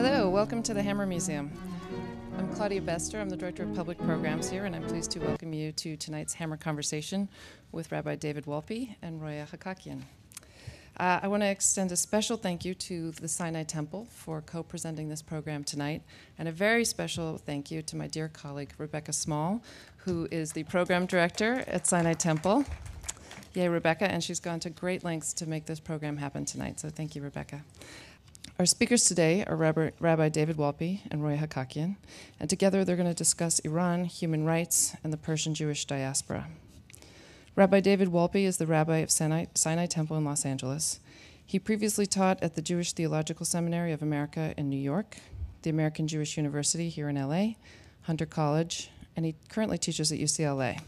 Hello, welcome to the Hammer Museum. I'm Claudia Bestor. I'm the Director of Public Programs here, and I'm pleased to welcome you to tonight's Hammer Conversation with Rabbi David Wolpe and Roya Hakakian. Uh, I want to extend a special thank you to the Sinai Temple for co presenting this program tonight, and a very special thank you to my dear colleague Rebecca Small, who is the Program Director at Sinai Temple. Yay, Rebecca, and she's gone to great lengths to make this program happen tonight, so thank you, Rebecca. Our speakers today are Rabbi, David Wolpe and Roya Hakakian, and together they're going to discuss Iran, human rights, and the Persian Jewish diaspora. Rabbi David Wolpe is the rabbi of Sinai, Sinai Temple in Los Angeles. He previously taught at the Jewish Theological Seminary of America in New York, the American Jewish University here in LA, Hunter College, and he currently teaches at UCLA.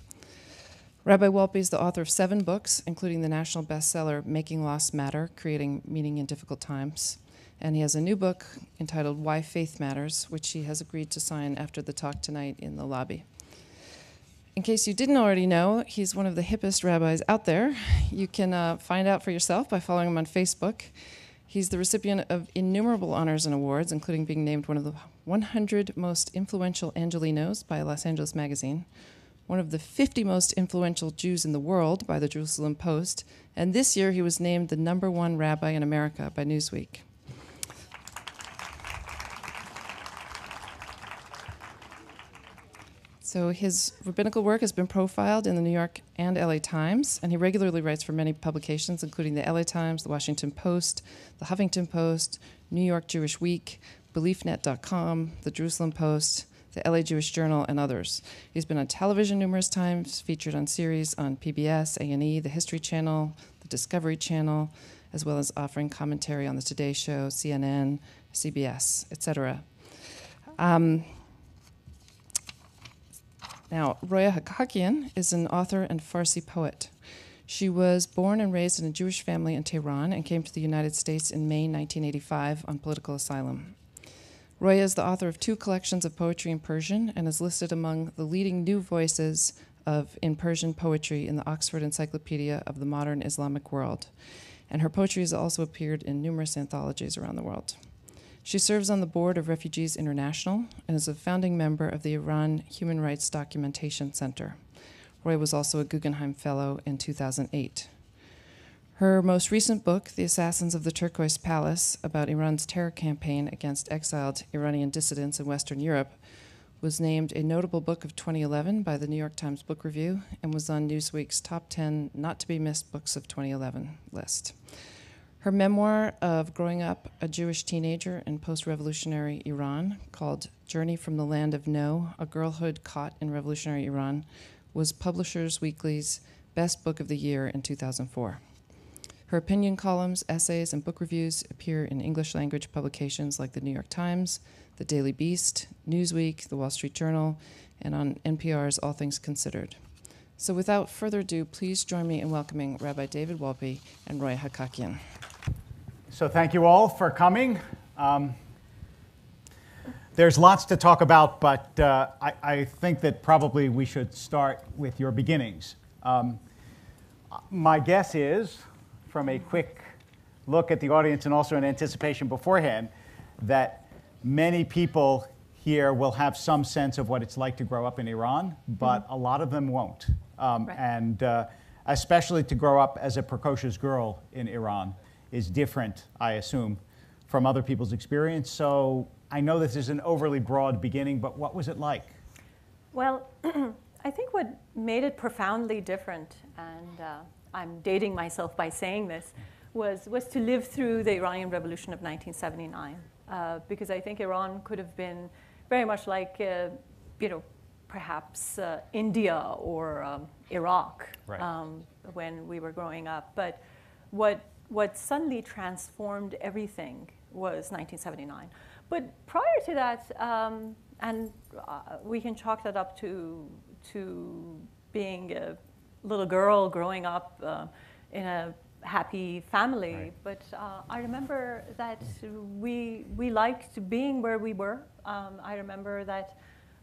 Rabbi Wolpe is the author of seven books, including the national bestseller Making Loss Matter Creating Meaning in Difficult Times, and he has a new book entitled Why Faith Matters, which he has agreed to sign after the talk tonight in the lobby. In case you didn't already know, he's one of the hippest rabbis out there. You can uh, find out for yourself by following him on Facebook. He's the recipient of innumerable honors and awards, including being named one of the 100 most influential Angelenos by Los Angeles Magazine, one of the 50 most influential Jews in the world by the Jerusalem Post, and this year he was named the number one rabbi in America by Newsweek. So his rabbinical work has been profiled in the New York and LA Times, and he regularly writes for many publications, including the LA Times, the Washington Post, the Huffington Post, New York Jewish Week, BeliefNet.com, the Jerusalem Post, the LA Jewish Journal, and others. He's been on television numerous times, featured on series on PBS, A&E, the History Channel, the Discovery Channel, as well as offering commentary on the Today Show, CNN, CBS, etc. Um, now, Roya Hakakian is an author and Farsi poet. She was born and raised in a Jewish family in Tehran and came to the United States in May 1985 on political asylum. Roya is the author of two collections of poetry in Persian and is listed among the leading new voices of in Persian poetry in the Oxford Encyclopedia of the Modern Islamic World. And her poetry has also appeared in numerous anthologies around the world. She serves on the board of Refugees International and is a founding member of the Iran Human Rights Documentation Center. Roya was also a Guggenheim Fellow in 2008. Her most recent book, The Assassins of the Turquoise Palace, about Iran's terror campaign against exiled Iranian dissidents in Western Europe, was named a notable book of 2011 by the New York Times Book Review and was on Newsweek's top 10 not to be missed books of 2011 list. Her memoir of growing up a Jewish teenager in post revolutionary Iran, called Journey from the Land of No A Girlhood Caught in Revolutionary Iran, was Publishers Weekly's Best Book of the Year in 2004. Her opinion columns, essays, and book reviews appear in English language publications like the New York Times, the Daily Beast, Newsweek, the Wall Street Journal, and on NPR's All Things Considered. So without further ado, please join me in welcoming Rabbi David Wolpe and Roya Hakakian. So thank you all for coming. Um, there's lots to talk about, but uh, I, I, think that probably we should start with your beginnings. Um, my guess is, from a quick look at the audience and also in anticipation beforehand, that many people here will have some sense of what it's like to grow up in Iran, but mm-hmm. a lot of them won't. Um, right. And uh, especially to grow up as a precocious girl in Iran is different, I assume, from other people's experience. So I know this is an overly broad beginning, but what was it like? Well, I think what made it profoundly different, and uh, I'm dating myself by saying this, was, was to live through the Iranian Revolution of 1979. Uh, because I think Iran could have been very much like, uh, you know, perhaps uh, India or um, Iraq right. um, when we were growing up. But what what suddenly transformed everything was 1979. But prior to that, um, and uh, we can chalk that up to, to being a little girl growing up uh, in a happy family. Right. But uh, I remember that we, we liked being where we were. Um, I remember that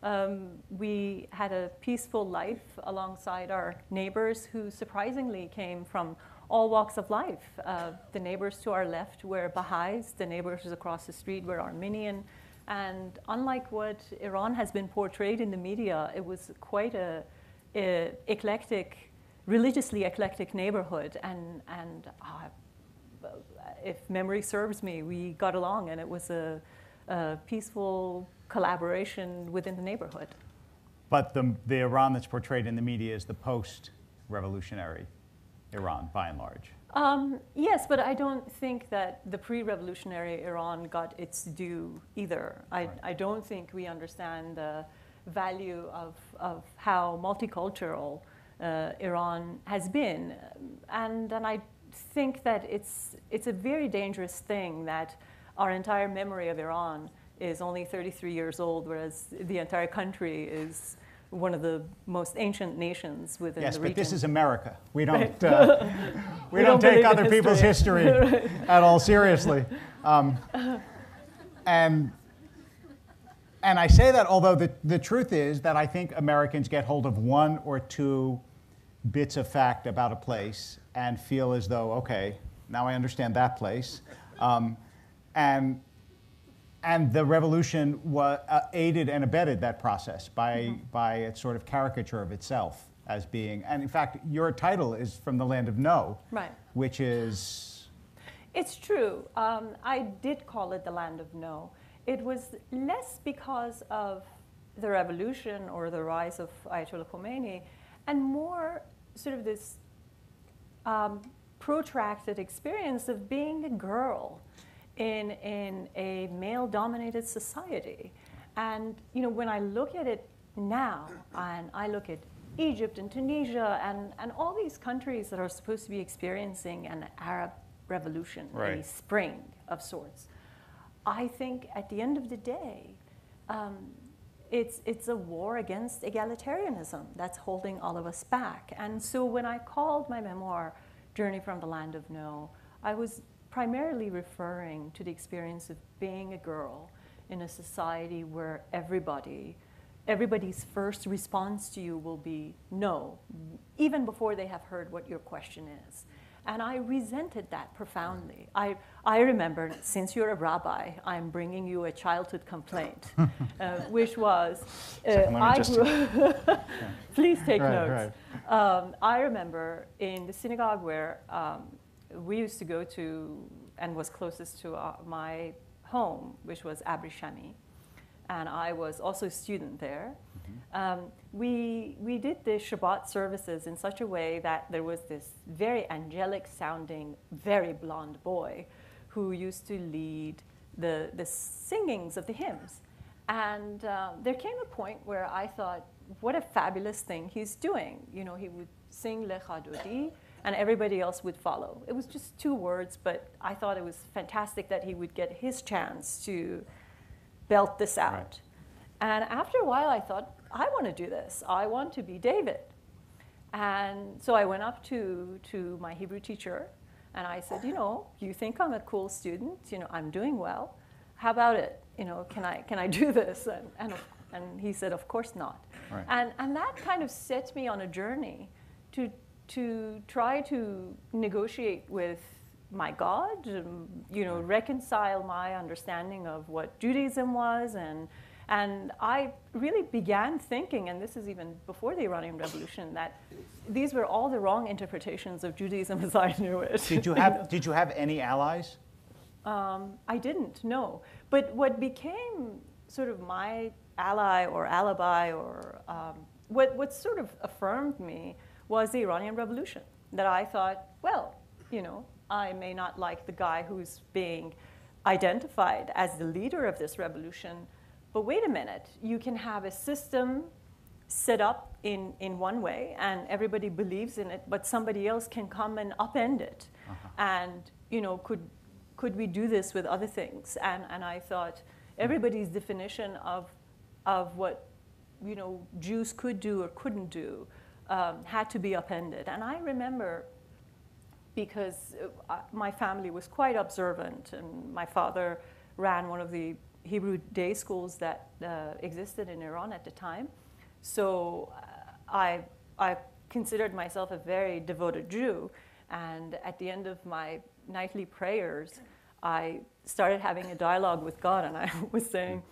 Um, we had a peaceful life alongside our neighbors who surprisingly came from all walks of life. Uh, the neighbors to our left were Baha'is, the neighbors across the street were Armenian. And unlike what Iran has been portrayed in the media, it was quite a, a eclectic, religiously eclectic neighborhood. And, and uh, if memory serves me, we got along and it was a, a peaceful collaboration within the neighborhood. But the, the Iran that's portrayed in the media is the post revolutionary Iran, by and large. Um, yes, but I don't think that the pre revolutionary Iran got its due either. I, Right. I don't think we understand the value of, of how multicultural uh, Iran has been. And, and I think that it's, it's a very dangerous thing that our entire memory of Iran is only 33 years old, whereas the entire country is one of the most ancient nations within Yes, the but region. this is America. We don't, uh, we We don't don't take other people's history. history at all seriously. Um, and, and I say that although the, the truth is that I think Americans get hold of one or two bits of fact about a place and feel as though, okay, now I understand that place. Um, and and the revolution wa- uh, aided and abetted that process by, by its sort of caricature of itself as being, and in fact, your title is from the land of no, Right. which is, It's true. Um, I did call it the land of no. It was less because of the revolution or the rise of Ayatollah Khomeini, and more sort of this um, protracted experience of being a girl in, in a male dominated society. And you know, when I look at it now, and I look at Egypt and Tunisia and, and all these countries that are supposed to be experiencing an Arab revolution, a spring of sorts, I think at the end of the day, um, it's, it's a war against egalitarianism that's holding all of us back. And so when I called my memoir Journey from the Land of No, I was primarily referring to the experience of being a girl in a society where everybody, everybody's first response to you will be no, even before they have heard what your question is. And I resented that profoundly. I, I remember, since you're a rabbi, I'm bringing you a childhood complaint, uh, which was, uh, Second, I grew, please take Right, notes. Um, I remember in the synagogue where um, we used to go to and was closest to uh, my home, which was Abrishami, and I was also a student there. Um, we, we did the Shabbat services in such a way that there was this very angelic sounding, very blonde boy who used to lead the, the singings of the hymns. And uh, there came a point where I thought, what a fabulous thing he's doing. You know, he would sing Lecha Dodi, and everybody else would follow. It was just two words, but I thought it was fantastic that he would get his chance to belt this out. Right. And after a while, I thought, I want to do this. I want to be David. And so I went up to, to my Hebrew teacher and I said, You know, you think I'm a cool student? You know, I'm doing well. How about it? You know, can I, can I do this? And, and, and he said, Of course not. Right. And, and that kind of set me on a journey to, to try to negotiate with my God, you know, reconcile my understanding of what Judaism was. And, and I really began thinking, and this is even before the Iranian Revolution, that these were all the wrong interpretations of Judaism as I knew it. did you have, did you have any allies? Um, I didn't, no. But what became sort of my ally or alibi or um, what, what sort of affirmed me was the Iranian Revolution. That I thought, well, you know, I may not like the guy who's being identified as the leader of this revolution, but wait a minute, you can have a system set up in, in one way and everybody believes in it, but somebody else can come and upend it. Uh-huh. And, you know, could, could we do this with other things? And, and I thought everybody's definition of, of what, you know, Jews could do or couldn't do um, had to be upended. And I remember because uh, my family was quite observant, and my father ran one of the Hebrew day schools that uh, existed in Iran at the time. So uh, I, I considered myself a very devoted Jew. And at the end of my nightly prayers, I started having a dialogue with God, and I was saying,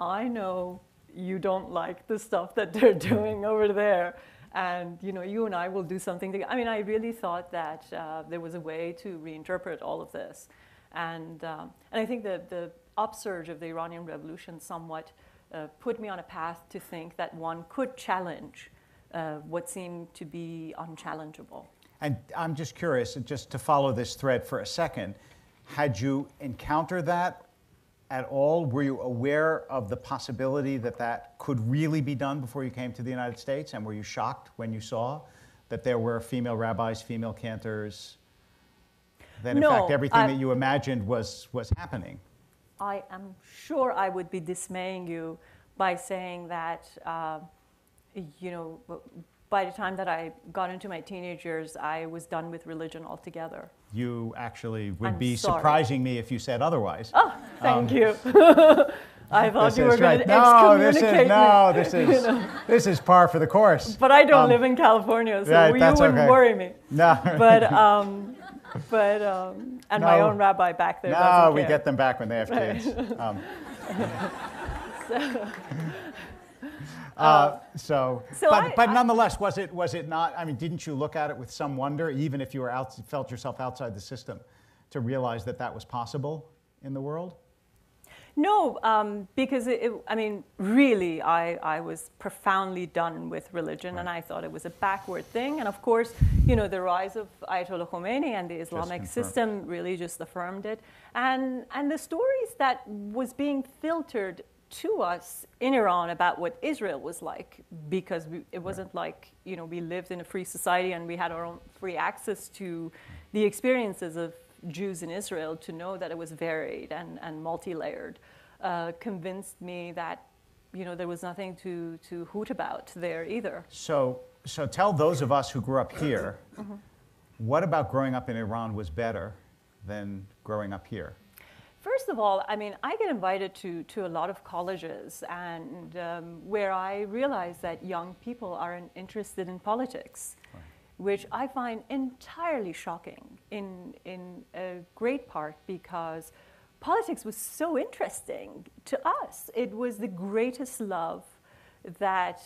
I know you don't like the stuff that they're doing over there. And you know, you and I will do something together. I mean, I really thought that uh, there was a way to reinterpret all of this, and um, and I think that the upsurge of the Iranian Revolution somewhat uh, put me on a path to think that one could challenge uh, what seemed to be unchallengeable. And I'm just curious, just to follow this thread for a second, had you encountered that at all? Were you aware of the possibility that that could really be done before you came to the United States? And were you shocked when you saw that there were female rabbis, female cantors? That in no, fact everything I, that you imagined was, was happening? I am sure I would be dismaying you by saying that, uh, you know, by the time that I got into my teenage years, I was done with religion altogether. You actually would I'm be sorry. surprising me if you said otherwise. Oh, thank Um, you. I thought you were is going right. to No, this is excommunicate no, me. this is this is par for the course. But I don't Um, live in California, so right, you wouldn't okay. worry me. No, But, um, but um, and my own rabbi back there no, we care. get them back when they have Right. kids. Uh, so, so but, I- but nonetheless, was it was it not? I mean, didn't you look at it with some wonder, even if you were out, felt yourself outside the system, to realize that that was possible in the world? No, um, because it, it, I mean, really, I, I was profoundly done with religion, and I thought it was a backward thing. And of course, you know, the rise of Ayatollah Khomeini and the Islamic system really just affirmed it. And and the stories that was being filtered to us in Iran about what Israel was like, because we, it wasn't like you know we lived in a free society and we had our own free access to the experiences of Jews in Israel to know that it was varied and, and multi-layered uh, convinced me that you know there was nothing to, to hoot about there either. So, so tell those of us who grew up here, Mm-hmm. what about growing up in Iran was better than growing up here? First of all, I mean, I get invited to, to a lot of colleges, and um, where I realize that young people aren't interested in politics, which I find entirely shocking in, in a great part because politics was so interesting to us. It was the greatest love that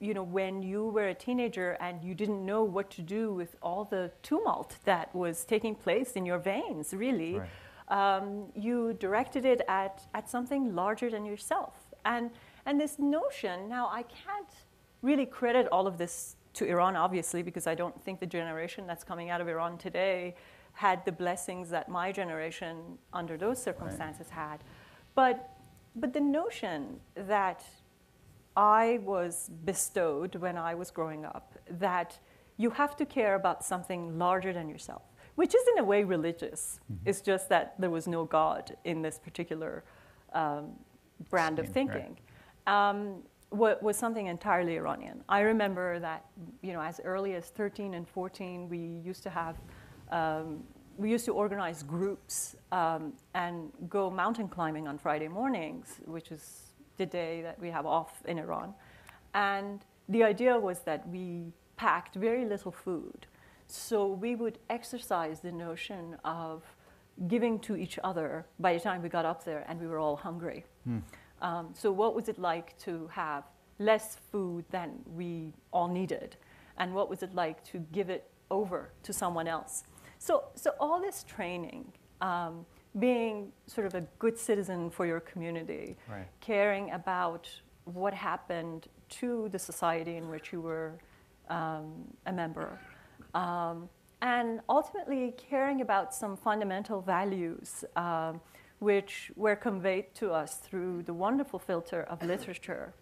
you know when you were a teenager and you didn't know what to do with all the tumult that was taking place in your veins really Right. Um, you directed it at, at something larger than yourself. And and this notion now i can't really credit all of this to iran obviously because i don't think the generation that's coming out of iran today had the blessings that my generation under those circumstances had. But but the notion that I was bestowed when I was growing up that you have to care about something larger than yourself, which is in a way religious. It's just that there was no God in this particular um, brand of Scheme, right. thinking. Um, wa- was something entirely Iranian. I remember that, you know, as early as 13 and 14, we used to have, um, we used to organize groups um, and go mountain climbing on Friday mornings, which is the day that we have off in Iran. And the idea was that we packed very little food. So we would exercise the notion of giving to each other by the time we got up there and we were all hungry. Um, so, what was it like to have less food than we all needed? And what was it like to give it over to someone else? So, so all this training, um, being sort of a good citizen for your community, Right. caring about what happened to the society in which you were um, a member, um, and ultimately caring about some fundamental values um, which were conveyed to us through the wonderful filter of literature.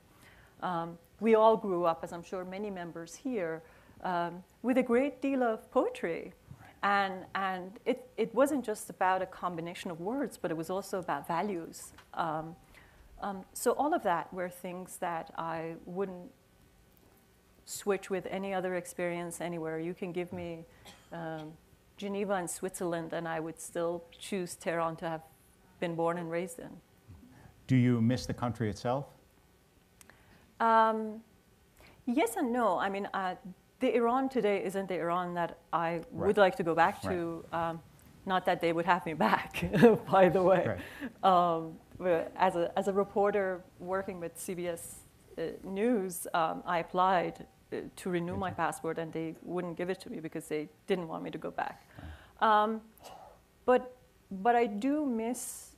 Um, we all grew up, as I'm sure many members here, um, with a great deal of poetry. And, and it, it wasn't just about a combination of words, but it was also about values. Um, um, so all of that were things that I wouldn't switch with any other experience anywhere. You can give me um, Geneva and Switzerland, and I would still choose Tehran to have been born and raised in. do you miss the country itself? Um, yes and no. I mean, uh, the Iran today isn't the Iran that I Right. would like to go back to. Um, not that they would have me back, by the way. Um, as, a, as a reporter working with CBS uh, News, um, I applied to renew my passport and they wouldn't give it to me because they didn't want me to go back. Um, but, but I do miss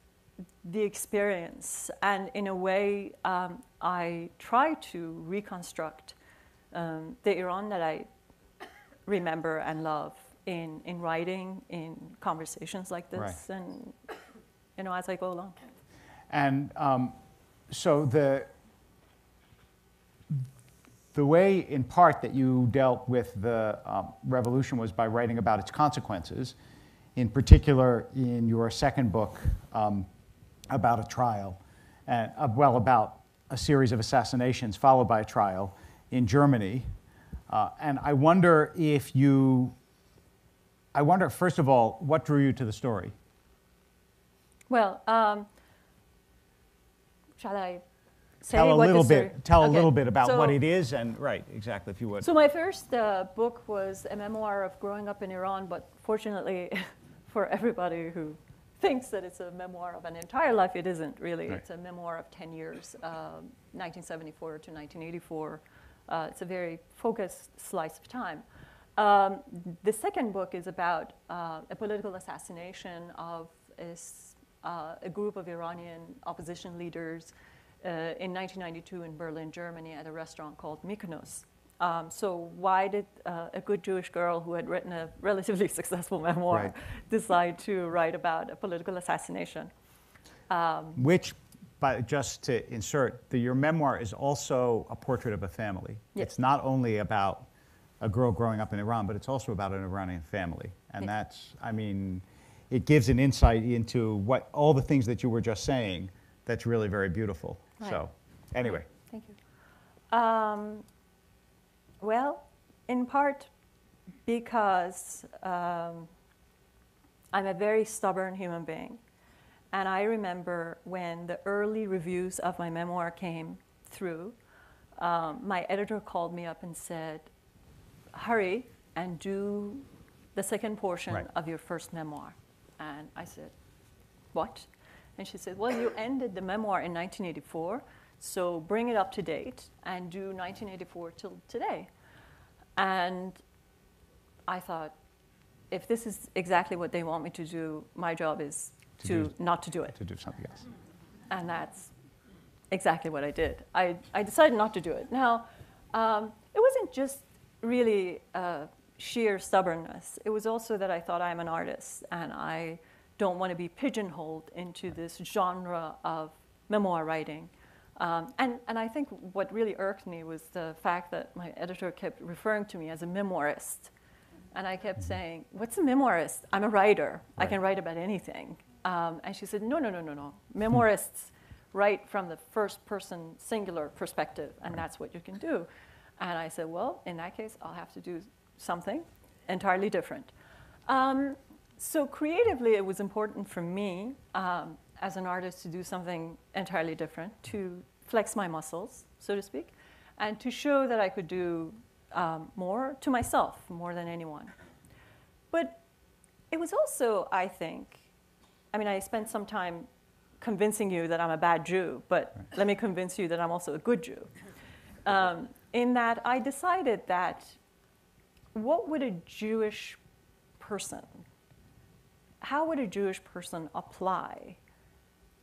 the experience, and in a way, um, I try to reconstruct um, the Iran that I remember and love in, in writing, in conversations like this, Right. and you know, as I go along. And um, so the the way, in part, that you dealt with the um, revolution was by writing about its consequences. In particular, in your second book, um, about a trial, and uh, well, about a series of assassinations followed by a trial in Germany. Uh, and I wonder if you, I wonder, first of all, what drew you to the story? Well, um, shall I say tell a little bit story- tell a little bit about So- what it is and right exactly if you would So my first uh, book was a memoir of growing up in Iran, but fortunately for everybody who thinks that it's a memoir of an entire life, it isn't really. Right. It's a memoir of 10 years, um, 1974 to 1984. Uh, it's a very focused slice of time. Um, the second book is about uh, a political assassination of a, uh, a group of Iranian opposition leaders uh, in 1992 in Berlin, Germany, at a restaurant called Mykonos. Um, so why did uh, a good Jewish girl who had written a relatively successful memoir Right. decide to write about a political assassination? Um, which but just to insert the, your memoir is also a portrait of a family Yes. it's not only about a girl growing up in iran but it's also about an iranian family and Yes. that's i mean it gives an insight into what all the things that you were just saying that's really very beautiful Right. so anyway Thank you. Um, well, in part because um, I'm a very stubborn human being. And I remember when the early reviews of my memoir came through, um, my editor called me up and said, Hurry and do the second portion Right. of your first memoir. And I said, What? And she said, Well, you ended the memoir in 1984, so bring it up to date and do 1984 till today. And I thought, if this is exactly what they want me to do, my job is To to, do- not to do it. to do something else And that's exactly what I did. I, I decided not to do it. Now, um, it wasn't just really uh, sheer stubbornness, it was also that I thought I'm an artist and I don't want to be pigeonholed into this genre of memoir writing. Um, and, and I think what really irked me was the fact that my editor kept referring to me as a memoirist. And I kept saying, What's a memoirist? I'm a writer. I can write about anything. Um, and she said, No, no, no, no, no. Memoirists write from the first person singular perspective, and that's what you can do. And I said, Well, in that case, I'll have to do something entirely different. Um, so creatively, it was important for me um, as an artist to do something entirely different, to flex my muscles, so to speak, and to show that I could do um, more to myself, more than anyone. But it was also, I think, I mean, I spent some time convincing you that I'm a bad Jew, but let me convince you that I'm also a good Jew. Um, in that I decided that what would a Jewish person, how would a Jewish person apply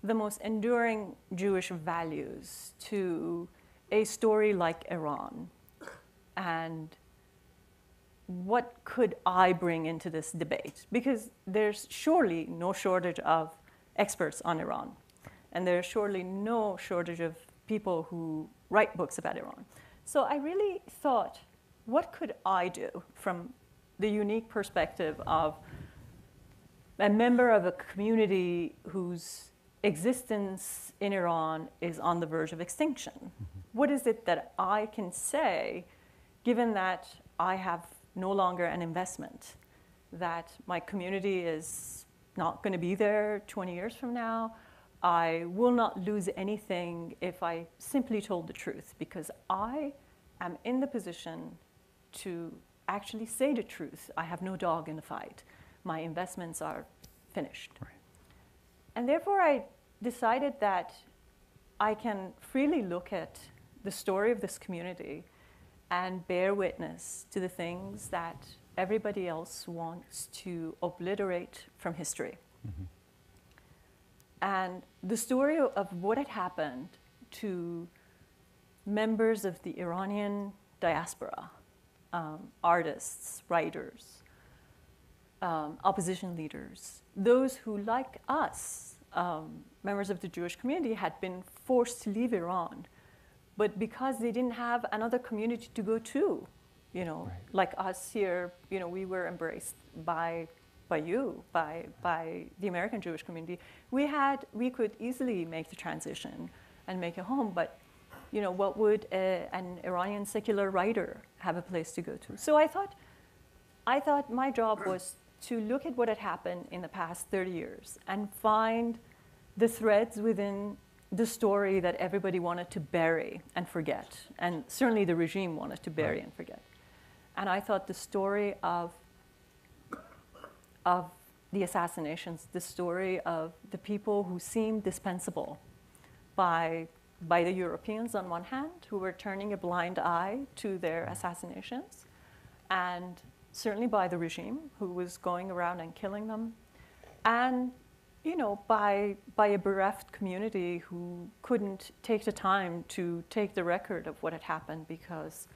the most enduring Jewish values to a story like Iran? And what could I bring into this debate? Because there's surely no shortage of experts on Iran, and there's surely no shortage of people who write books about Iran. So I really thought, what could I do from the unique perspective of a member of a community whose existence in Iran is on the verge of extinction? Mm-hmm. What is it that I can say, given that I have no longer an investment, that my community is not going to be there 20 years from now? I will not lose anything if I simply told the truth because I am in the position to actually say the truth. I have no dog in the fight. My investments are finished. Right. And therefore, I decided that I can freely look at the story of this community and bear witness to the things that everybody else wants to obliterate from history. Mm-hmm. And the story of what had happened to members of the Iranian diaspora, um, artists, writers, um, opposition leaders, those who, like us, um, members of the Jewish community, had been forced to leave Iran. But because they didn't have another community to go to, you know, right. like us here, you know, we were embraced by by you, by, by the American Jewish community, we had, we could easily make the transition and make a home, but you know, what would a, an Iranian secular writer have a place to go to? So I thought, I thought my job was to look at what had happened in the past 30 years and find the threads within the story that everybody wanted to bury and forget, and certainly the regime wanted to bury and forget. And I thought the story of of the assassinations, the story of the people who seemed dispensable by, by the Europeans on one hand, who were turning a blind eye to their assassinations, and certainly by the regime, who was going around and killing them, and you know, by, by a bereft community who couldn't take the time to take the record of what had happened because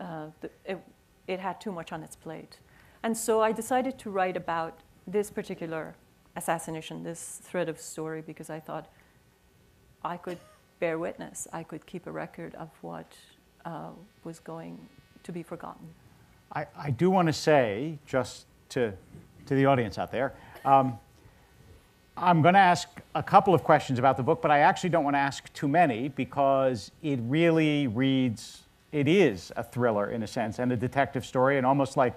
uh, the, it, it had too much on its plate. And so I decided to write about this particular assassination, this thread of story, because I thought I could bear witness, I could keep a record of what uh, was going to be forgotten. I, I do want to say, just to, to the audience out there, um, I'm going to ask a couple of questions about the book, but I actually don't want to ask too many because it really reads, it is a thriller in a sense and a detective story, and almost like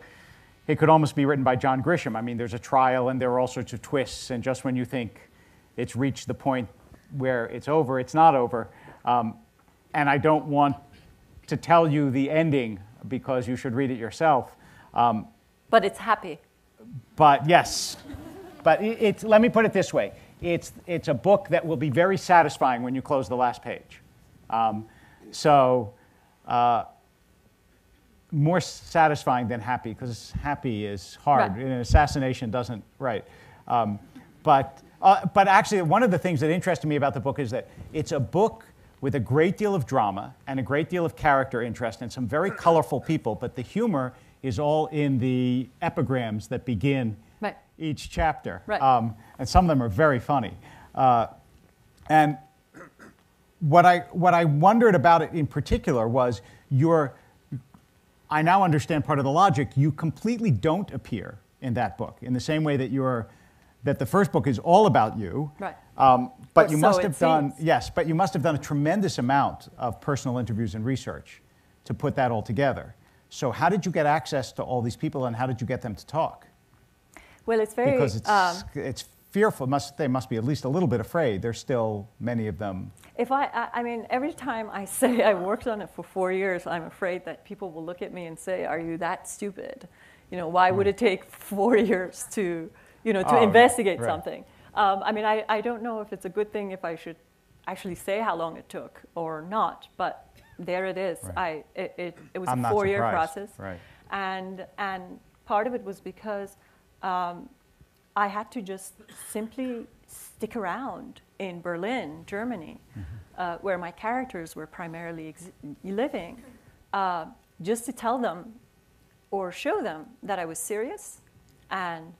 it could almost be written by John Grisham. I mean, there's a trial and there are all sorts of twists, and just when you think it's reached the point where it's over, it's not over. Um, and I don't want to tell you the ending because you should read it yourself. Um, but it's happy. But yes, but it, it's, let me put it this way it's, it's a book that will be very satisfying when you close the last page. Um, so, uh, more satisfying than happy because happy is hard. Right. An assassination doesn't, right. Um, but, uh, but actually, one of the things that interested me about the book is that it's a book with a great deal of drama and a great deal of character interest and some very colorful people, but the humor is all in the epigrams that begin right. each chapter. Right. Um, and some of them are very funny. Uh, and what I, what I wondered about it in particular was your I now understand part of the logic. You completely don't appear in that book in the same way that you're that the first book is all about you. Right. Um, but or you so must have done seems. yes, but you must have done a tremendous amount of personal interviews and research to put that all together. So how did you get access to all these people, and how did you get them to talk? Well, it's very because it's um, it's fearful. Must they must be at least a little bit afraid? There's still many of them if I, I, I, mean, every time I say I worked on it for four years, I'm afraid that people will look at me and say, "Are you that stupid? You know, why would it take four years to, you know, to oh, investigate right. something?" Um, I mean, I, I don't know if it's a good thing if I should actually say how long it took or not, but there it is. Right. I, it, it, it was I'm a four-year process, right. and and part of it was because um, I had to just simply stick around in Berlin, Germany, mm-hmm. uh, where my characters were primarily ex- living, uh, just to tell them or show them that I was serious and,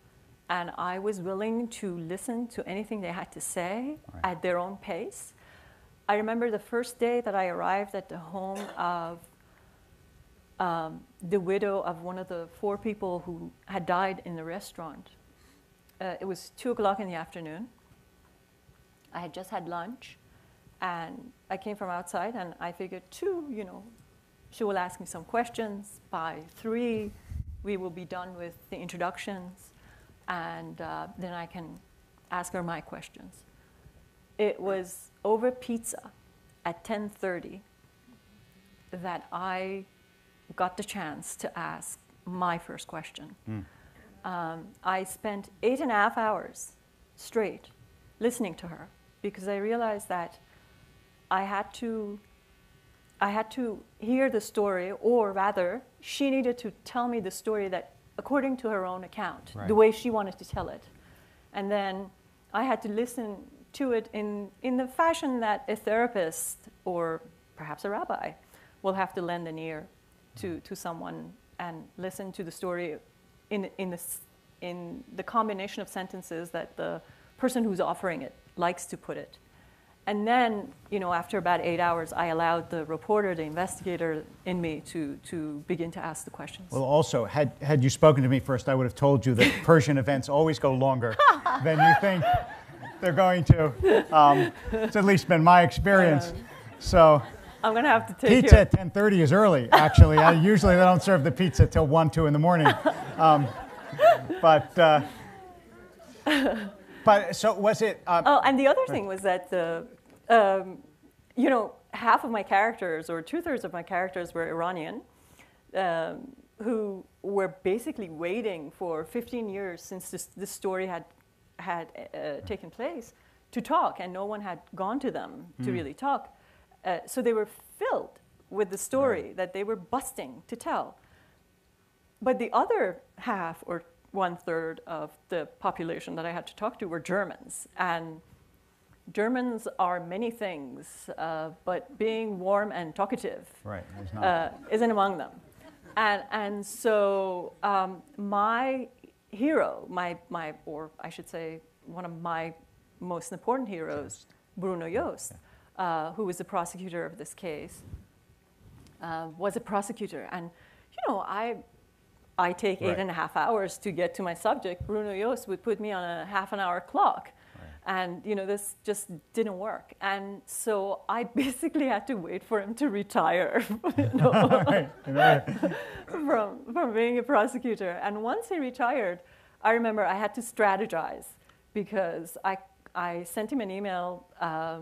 and I was willing to listen to anything they had to say right. at their own pace. I remember the first day that I arrived at the home of um, the widow of one of the four people who had died in the restaurant. Uh, it was two o'clock in the afternoon. I had just had lunch and I came from outside and I figured two, you know, she will ask me some questions. By three, we will be done with the introductions and uh, then I can ask her my questions. it was over pizza at 10:30 that I got the chance to ask my first question. Um, I spent eight and a half hours straight listening to her because I realized that I had to I had to hear the story, or rather, she needed to tell me the story that according to her own account, Right. the way she wanted to tell it. And then I had to listen to it in, in the fashion that a therapist or perhaps a rabbi will have to lend an ear to, mm-hmm. to someone and listen to the story in, in, the, in the combination of sentences that the person who's offering it likes to put it. And then, you know, after about eight hours, I allowed the reporter, the investigator in me to, to begin to ask the questions. Well, also, had, had you spoken to me first, I would have told you that Persian events always go longer than you think they're going to. Um, it's at least been my experience. So I'm going to have to take pizza you. at 10:30 is early. Actually, I, usually they don't serve the pizza till one, two in the morning. Um, but uh, but so was it? Uh, Oh, and the other thing was that the, um, you know, half of my characters or two thirds of my characters were Iranian, um, who were basically waiting for 15 years since this, this story had had uh, taken place to talk, and no one had gone to them to really talk. Uh, so they were filled with the story that they were busting to tell. But the other half, or one third of the population that I had to talk to, were Germans. And Germans are many things, uh, but being warm and talkative right. Not. uh, isn't among them. And, and so um, my hero, my, my, or I should say, one of my most important heroes, Bruno Jost, uh, who was the prosecutor of this case, uh, was a prosecutor. And, you know, I, I take Right. eight and a half hours to get to my subject. Bruno Jost would put me on a half an hour clock. And, you know, this just didn't work. And so I basically had to wait for him to retire. you know, right. right. from, from being a prosecutor. And once he retired, I remember I had to strategize because I, I sent him an email, uh,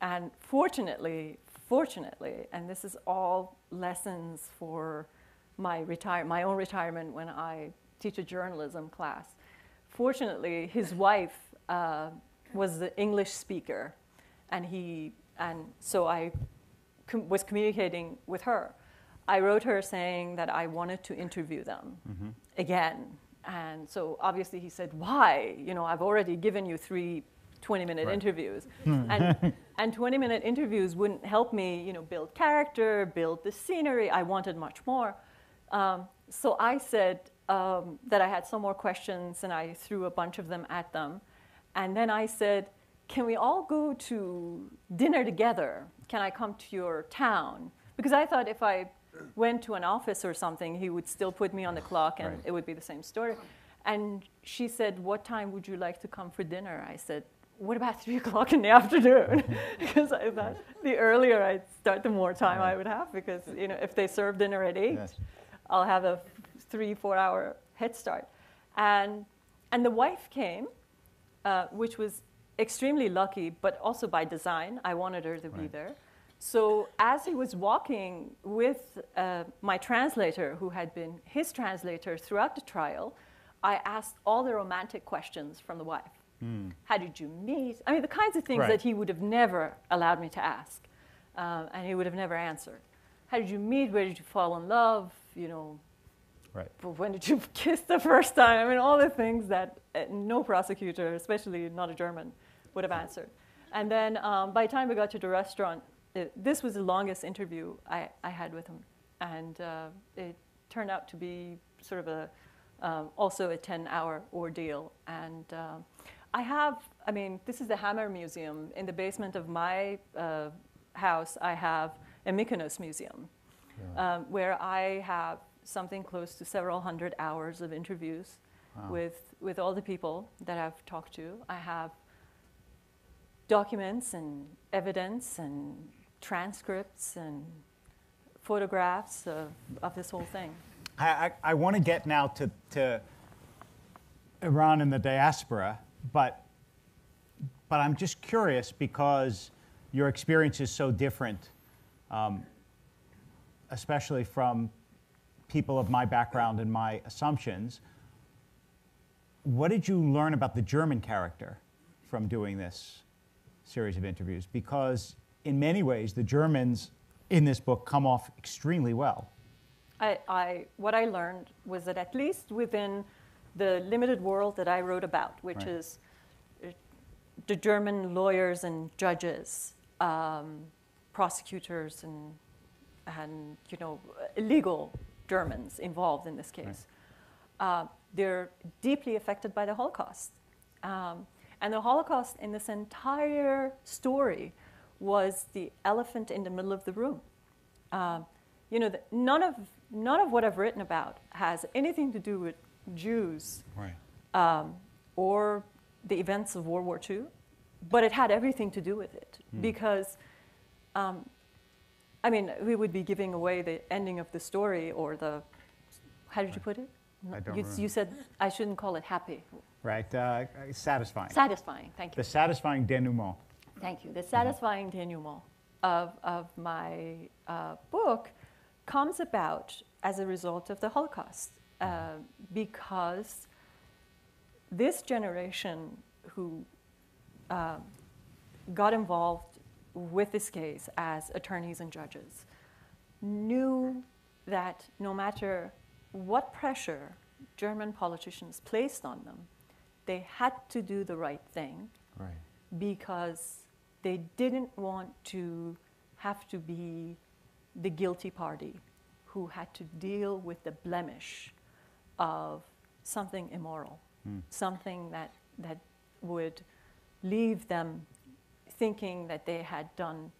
and fortunately, fortunately, and this is all lessons for my, retire, my own retirement when I teach a journalism class. Fortunately, his wife uh, was the English speaker, and he and so I com- was communicating with her. I wrote her saying that I wanted to interview them again, and so obviously he said, "Why? You know, I've already given you three 20-minute Right. interviews, and and 20-minute interviews wouldn't help me, you know, build character, build the scenery. I wanted much more." Um, so I said um, that I had some more questions, and I threw a bunch of them at them. And then I said, Can we all go to dinner together? Can I come to your town? Because I thought if I went to an office or something, he would still put me on the clock and Right. it would be the same story. And she said, What time would you like to come for dinner? I said, What about three o'clock in the afternoon? because I thought the earlier I'd start, the more time I would have. Because you know, if they serve dinner at eight, Yes. I'll have a three, four hour head start. And, and the wife came, uh, which was extremely lucky, but also by design. I wanted her to be there. So as he was walking with uh, my translator, who had been his translator throughout the trial, I asked all the romantic questions from the wife. How did you meet? I mean, the kinds of things Right. that he would have never allowed me to ask, uh, and he would have never answered. How did you meet? Where did you fall in love? You know, Right. but when did you kiss the first time? I mean, all the things that uh, no prosecutor, especially not a German, would have answered. And then um, by the time we got to the restaurant, it, this was the longest interview I, I had with him. And uh, it turned out to be sort of a, um, also a 10 hour ordeal. And uh, I have, I mean, this is the Hammer Museum. In the basement of my uh, house, I have a Mykonos museum um, where I have something close to several hundred hours of interviews Wow. with, with all the people that I've talked to. I have documents and evidence and transcripts and photographs of, of this whole thing. I, I, I want to get now to, to Iran and the diaspora, but but I'm just curious because your experience is so different, um, especially from people of my background and my assumptions. What did you learn about the German character from doing this series of interviews? Because in many ways, the Germans in this book come off extremely well. I, I, what I learned was that at least within the limited world that I wrote about, which Right. is uh, the German lawyers and judges, um, prosecutors, and, and you know, illegal Germans involved in this case, uh, they're deeply affected by the Holocaust. Um, and the Holocaust in this entire story was the elephant in the middle of the room. Um, you know, the, none, of, none of what I've written about has anything to do with Jews Right. um, or the events of World War II, but it had everything to do with it because, um, I mean, we would be giving away the ending of the story or the, how did you put it? I don't you, remember. you said I shouldn't call it happy. Right. Uh, satisfying. Satisfying, thank you. the satisfying denouement. Thank you. The satisfying denouement of, of my uh, book comes about as a result of the Holocaust uh, because this generation who um, got involved with this case as attorneys and judges knew that no matter what pressure German politicians placed on them, they had to do the right thing Right. because they didn't want to have to be the guilty party who had to deal with the blemish of something immoral, hmm. something that, that would leave them thinking that they had done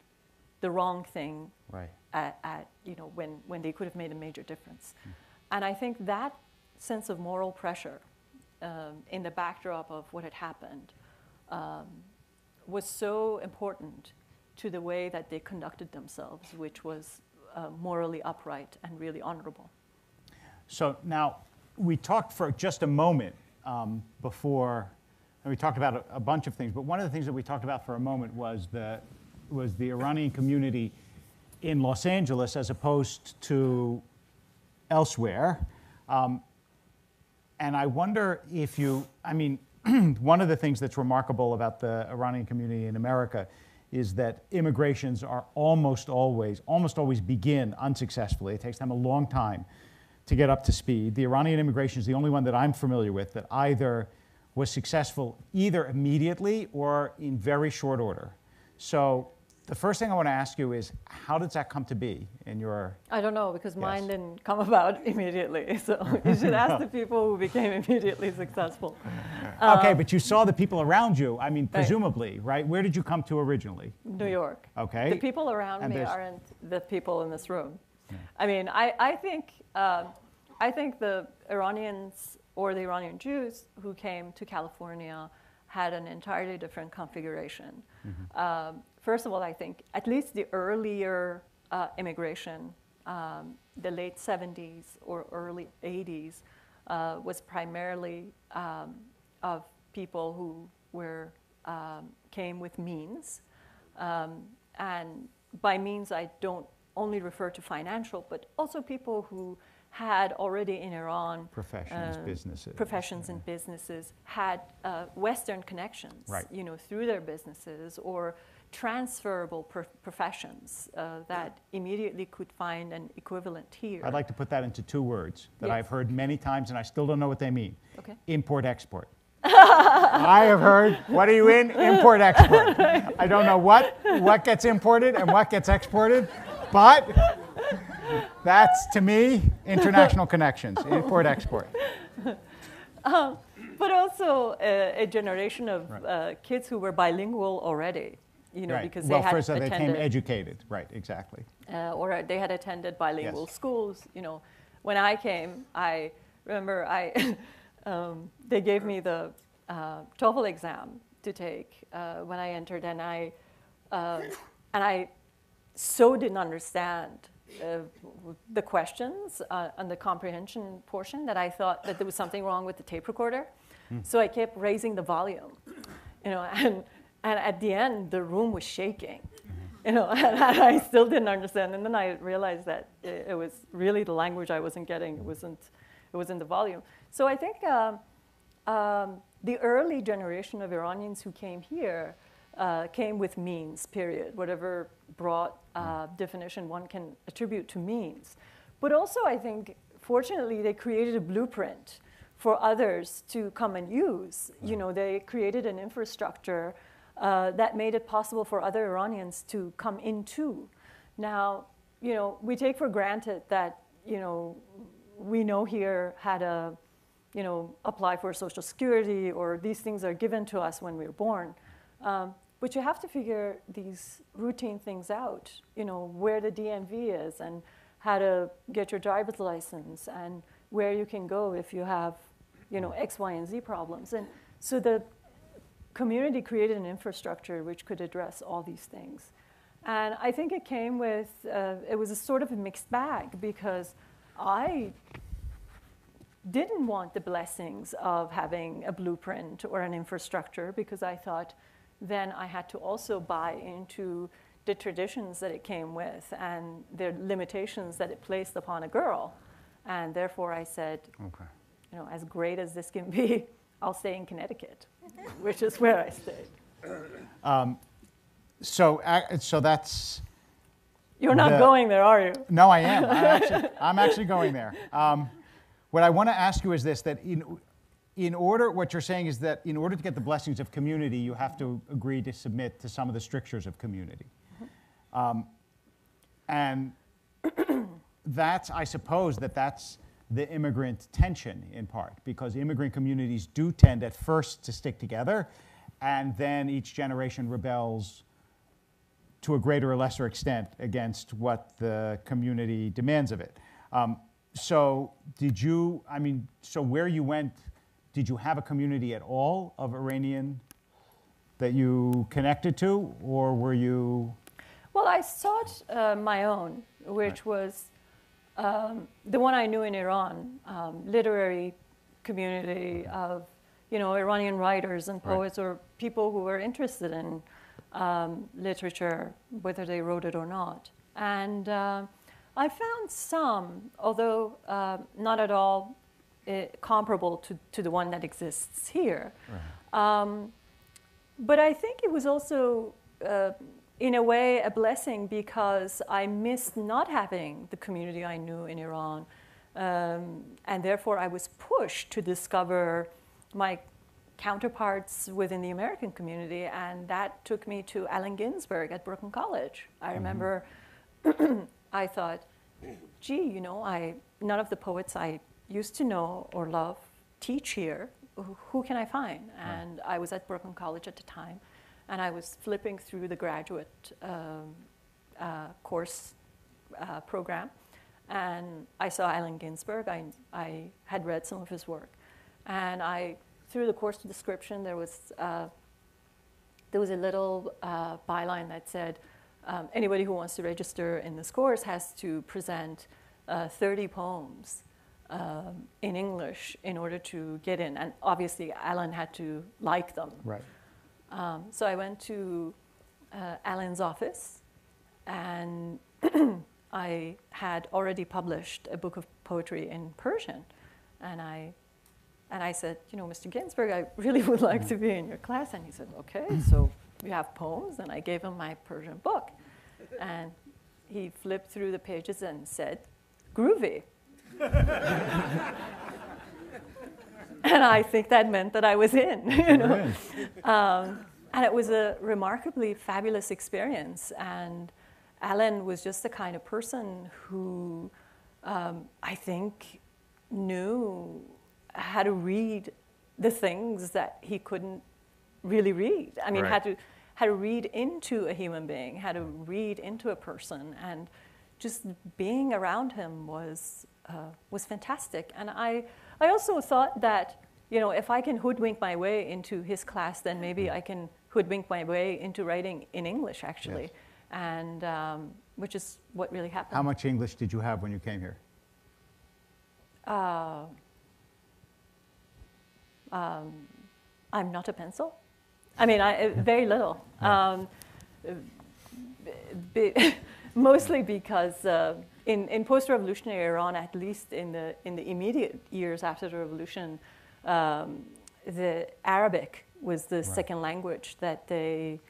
the wrong thing Right. at, at you know when, when they could have made a major difference. And I think that sense of moral pressure um, in the backdrop of what had happened um, was so important to the way that they conducted themselves, which was uh, morally upright and really honorable. So now we talked for just a moment um, before, and we talked about a, a bunch of things. But one of the things that we talked about for a moment was the was the Iranian community in Los Angeles as opposed to elsewhere. Um, and I wonder if you, I mean, one of the things that's remarkable about the Iranian community in America is that immigrations are almost always, almost always begin unsuccessfully. It takes them a long time to get up to speed. The Iranian immigration is the only one that I'm familiar with that either was successful either immediately or in very short order. So the first thing I want to ask you is how did that come to be in your I don't know because mine didn't come about immediately. So you should ask the people who became immediately successful. Okay, but you saw the people around you. I mean, Uh, Right. presumably, right? Where did you come to originally? New York. Okay. The people around And me there's- aren't the people in this room. I mean, I, I think um, I think the Iranians or the Iranian Jews who came to California had an entirely different configuration. Um, first of all, I think at least the earlier uh, immigration, um, the late 70s or early 80s, uh, was primarily um, of people who were um, came with means. Um, and by means, I don't only refer to financial, but also people who had already in Iran Professions, uh, businesses. professions and businesses had uh, Western connections, Right. you know, through their businesses or transferable pro- professions uh, that immediately could find an equivalent here. I'd like to put that into two words that Yes. I've heard many times and I still don't know what they mean. Okay. Import export. I have heard, what are you in? Import export. I don't know what, what gets imported and what gets exported, but that's to me international connections, import export. but also a, a generation of uh, kids who were bilingual already, you know, right. because well, they had first they attended, came educated. Right, exactly. uh, or they had attended bilingual Yes. schools. You know, when I came, I remember I um, they gave me the uh, TOEFL exam to take uh, when I entered, and I uh, and I so didn't understand uh, the questions uh, and the comprehension portion that I thought that there was something wrong with the tape recorder. So I kept raising the volume, you know, and and at the end, the room was shaking. You know, and I still didn't understand. And then I realized that it, it was really the language I wasn't getting. It wasn't, it wasn't the volume. So I think um, um, the early generation of Iranians who came here uh, came with means, period, whatever broad uh, definition one can attribute to means. But also, I think, fortunately, they created a blueprint for others to come and use. You know, they created an infrastructure uh, that made it possible for other Iranians to come into. Now, you know, we take for granted that, you know, we know here how to, you know, apply for Social Security or these things are given to us when we're born. Um, but you have to figure these routine things out, you know, where the DMV is and how to get your driver's license and where you can go if you have, you know, X, Y, and Z problems. And so the community created an infrastructure which could address all these things. And I think it came with, uh, it was a sort of a mixed bag because I didn't want the blessings of having a blueprint or an infrastructure because I thought then I had to also buy into the traditions that it came with and the limitations that it placed upon a girl. And therefore I said, okay. you know, as great as this can be, I'll stay in Connecticut, which is where I stayed. Um, so, uh, so that's. You're not the, going there, are you? No, I am. I'm actually, I'm actually going there. Um, what I want to ask you is this: that in, in order, what you're saying is that in order to get the blessings of community, you have to agree to submit to some of the strictures of community. Um, and that's, I suppose, that that's the immigrant tension in part, because immigrant communities do tend at first to stick together, and then each generation rebels to a greater or lesser extent against what the community demands of it. Um, so, did you, I mean, so where you went, did you have a community at all of Iranian that you connected to, or were you? Well, I sought uh, my own, which right. was um, the one I knew in Iran, um, literary community of, you know, Iranian writers and poets right. or people who were interested in um, literature, whether they wrote it or not. And uh, I found some, although uh, not at all comparable to, to the one that exists here. Right. Um, but I think it was also uh, in a way, a blessing because I missed not having the community I knew in Iran. Um, and therefore, I was pushed to discover my counterparts within the American community. And that took me to Allen Ginsberg at Brooklyn College. I mm-hmm. remember I thought, gee, you know, I, none of the poets I used to know or love teach here. Who can I find? And I was at Brooklyn College at the time and I was flipping through the graduate um, uh, course uh, program, and I saw Allen Ginsberg. I, I had read some of his work, and I through the course description there was uh, there was a little uh, byline that said um, anybody who wants to register in this course has to present uh, 30 poems. Um, in English, in order to get in, and obviously Allen had to like them. Right. Um, so I went to uh, Allen's office, and I had already published a book of poetry in Persian, and I and I said, you know, Mr. Ginsberg, I really would like to be in your class. And he said, okay, so you have poems. And I gave him my Persian book. And he flipped through the pages and said, groovy. and I think that meant that I was in. You know? Um, and it was a remarkably fabulous experience. And Allen was just the kind of person who um, I think knew how to read the things that he couldn't really read. I mean, right. how to how to read into a human being, how to read into a person, and just being around him was uh, was fantastic. And I I also thought that, you know, if I can hoodwink my way into his class, then maybe mm. I can hoodwink my way into writing in English, actually, yes. and um, which is what really happened. How much English did you have when you came here? Uh, um, I'm not a pencil. I mean, I, very little. Um, be, mostly because uh, in, in post-revolutionary Iran, at least in the, in the immediate years after the revolution, um, the Arabic was the right. second language that they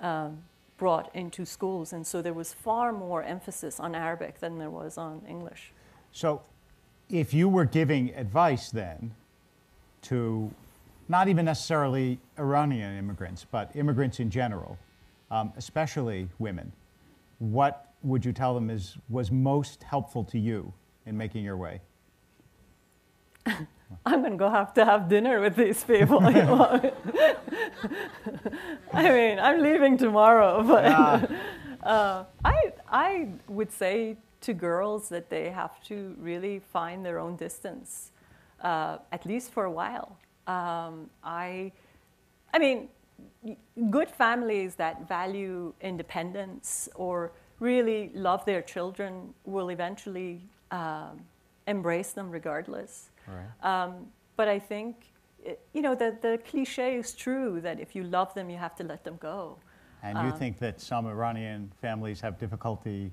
um, brought into schools. And so there was far more emphasis on Arabic than there was on English. So if you were giving advice then to not even necessarily Iranian immigrants, but immigrants in general, um, especially women, what would you tell them is, was most helpful to you in making your way? I'm going to go have to have dinner with these people. I mean, I'm leaving tomorrow, but yeah. uh, I, I would say to girls that they have to really find their own distance, uh, at least for a while. Um, I, I mean, good families that value independence or really love their children will eventually um, embrace them regardless. Right. Um, but I think, you know, the, the cliche is true that if you love them, you have to let them go. And you um, think that some Iranian families have difficulty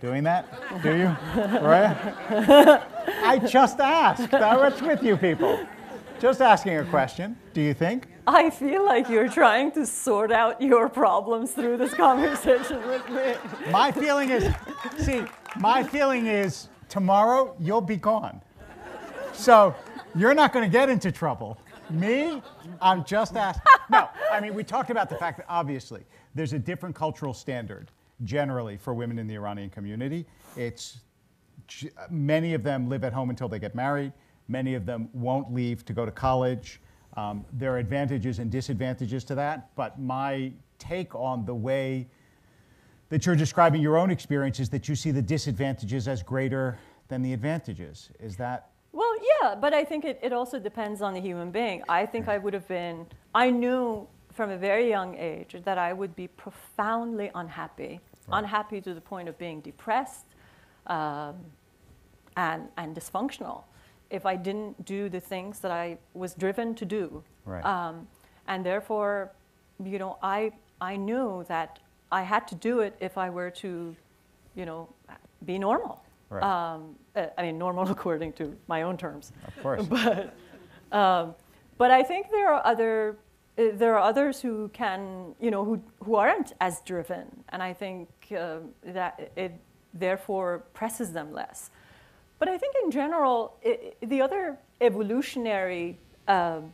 doing that? Do you? right? I just asked. What's with you people? Just asking a question. Do you think? I feel like you're trying to sort out your problems through this conversation with me. My feeling is, see, my feeling is tomorrow you'll be gone. So you're not going to get into trouble. Me, I'm just asking. No, I mean, we talked about the fact that obviously there's a different cultural standard generally for women in the Iranian community. It's many of them live at home until they get married. Many of them won't leave to go to college. Um, there are advantages and disadvantages to that, but my take on the way that you're describing your own experience is that you see the disadvantages as greater than the advantages. Is that well, yeah, but I think it, it also depends on the human being. I think I would have been, I knew from a very young age that I would be profoundly unhappy, right. unhappy to the point of being depressed um, and, and dysfunctional if I didn't do the things that I was driven to do. Right. Um, and therefore, you know, I, I knew that I had to do it if I were to, you know, be normal. Right. Um, uh, I mean, normal according to my own terms. Of course. But, um, but I think there are other uh, there are others who can, you know, who who aren't as driven, and I think uh, that it therefore presses them less. But I think in general, it, the other evolutionary um,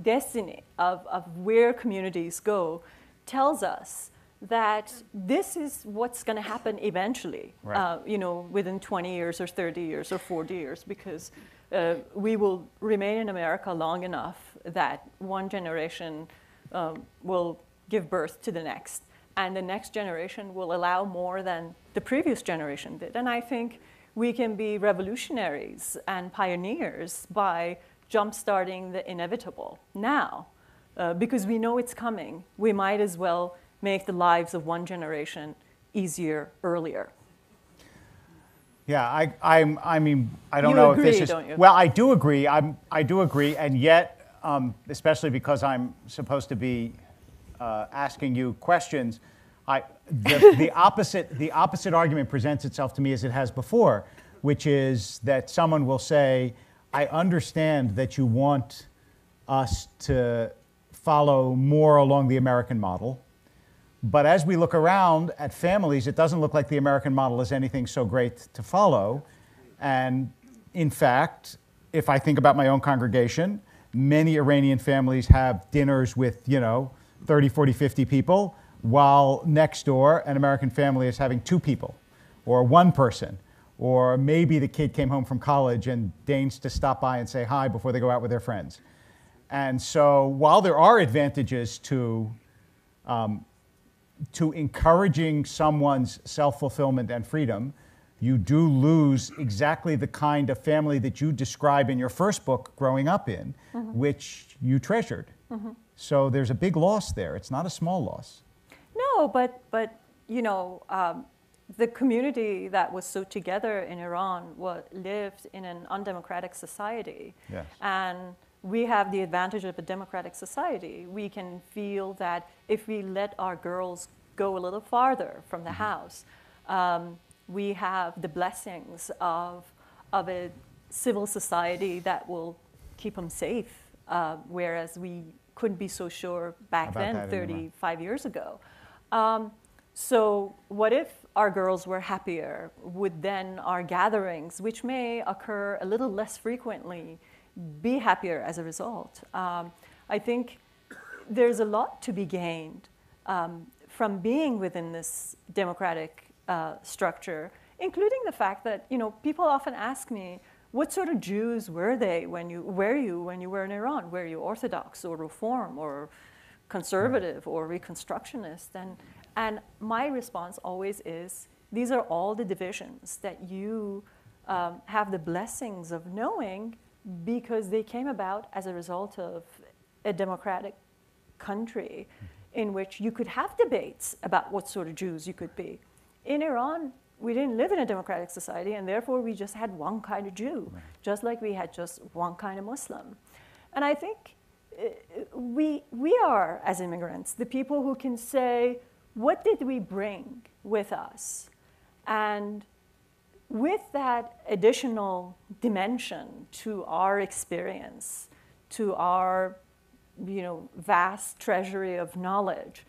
destiny of, of where communities go tells us that this is what's going to happen eventually, right. uh, you know, within 20 years or 30 years or 40 years, because uh, we will remain in America long enough that one generation um, will give birth to the next, and the next generation will allow more than the previous generation did. And I think we can be revolutionaries and pioneers by jumpstarting the inevitable now, uh, because we know it's coming. We might as well make the lives of one generation easier earlier. Yeah, I, I'm, I mean, I don't you know agree, if this is. Well, I do agree. I'm, I do agree, and yet, um, especially because I'm supposed to be uh, asking you questions, I, the, the, opposite, the opposite argument presents itself to me as it has before, which is that someone will say, I understand that you want us to follow more along the American model. But as we look around at families, it doesn't look like the American model is anything so great to follow. And in fact, if I think about my own congregation, many Iranian families have dinners with, you know, 30, 40, 50 people, while next door an American family is having two people or one person. Or maybe the kid came home from college and deigns to stop by and say hi before they go out with their friends. And so while there are advantages to um, to encouraging someone's self fulfillment and freedom, you do lose exactly the kind of family that you describe in your first book, Growing Up In, mm-hmm. which you treasured. Mm-hmm. So there's a big loss there. It's not a small loss. No, but, but you know, um, the community that was so together in Iran was, lived in an undemocratic society. Yes. And we have the advantage of a democratic society. We can feel that if we let our girls go a little farther from the mm-hmm. house, um, we have the blessings of, of a civil society that will keep them safe, uh, whereas we couldn't be so sure back About then, 35 years ago. Um, so, what if our girls were happier? Would then our gatherings, which may occur a little less frequently, be happier as a result? Um, I think there's a lot to be gained um, from being within this democratic uh, structure, including the fact that you know people often ask me, what sort of Jews were they when you were you when you were in Iran? Were you Orthodox or Reform or conservative or Reconstructionist? And and my response always is, these are all the divisions that you um, have the blessings of knowing because they came about as a result of a democratic country in which you could have debates about what sort of Jews you could be. In Iran, we didn't live in a democratic society, and therefore we just had one kind of Jew, right. just like we had just one kind of Muslim. And I think we, we are, as immigrants, the people who can say, what did we bring with us? And with that additional dimension to our experience, to our you know, vast treasury of knowledge,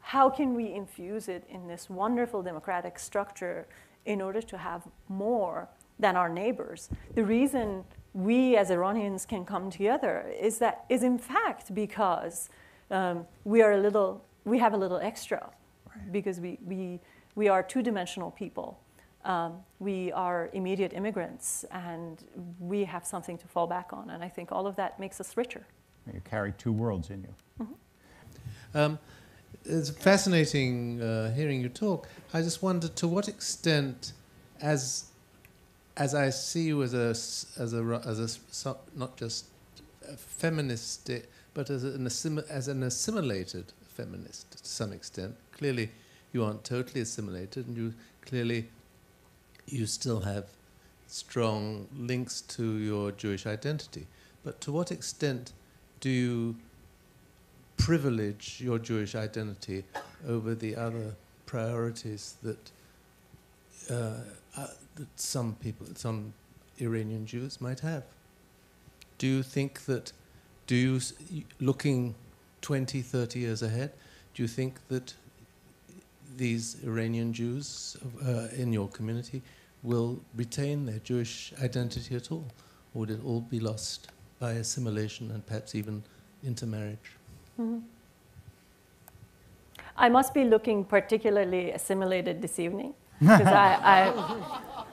how can we infuse it in this wonderful democratic structure in order to have more than our neighbors? The reason we as Iranians can come together is that is in fact because um, we are a little we have a little extra right. because we, we, we are two dimensional people. Um, we are immediate immigrants and we have something to fall back on. And I think all of that makes us richer. You carry two worlds in you. Mm-hmm. Um, it's fascinating uh, hearing you talk. I just wondered to what extent, as as I see you as a as a as a not just a feminist, but as an as an assimilated feminist to some extent. Clearly, you aren't totally assimilated, and you clearly you still have strong links to your Jewish identity. But to what extent do you privilege your Jewish identity over the other priorities that, uh, uh, that some people, some Iranian Jews might have? Do you think that, do you, looking 20, 30 years ahead, do you think that these Iranian Jews uh, in your community will retain their Jewish identity at all? Or would it all be lost by assimilation and perhaps even intermarriage? Mm-hmm. I must be looking particularly assimilated this evening because I,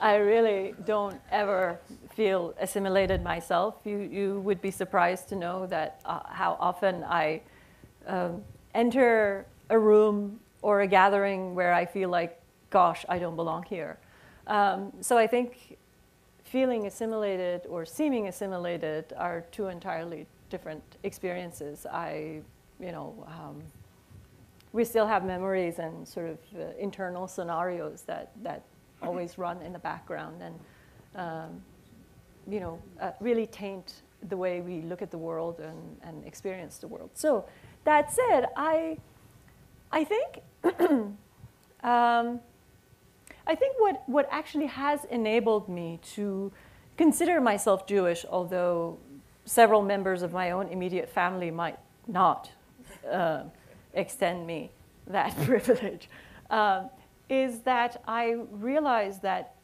I, I, really don't ever feel assimilated myself. You, you would be surprised to know that uh, how often I um, enter a room or a gathering where I feel like, gosh, I don't belong here. Um, so I think feeling assimilated or seeming assimilated are two entirely different experiences. I, you know, um, we still have memories and sort of uh, internal scenarios that, that always run in the background and, um, you know, uh, really taint the way we look at the world and, and experience the world. So that said, I, I think, um, I think what, what actually has enabled me to consider myself Jewish, although several members of my own immediate family might not uh, extend me that privilege, uh, is that I realize that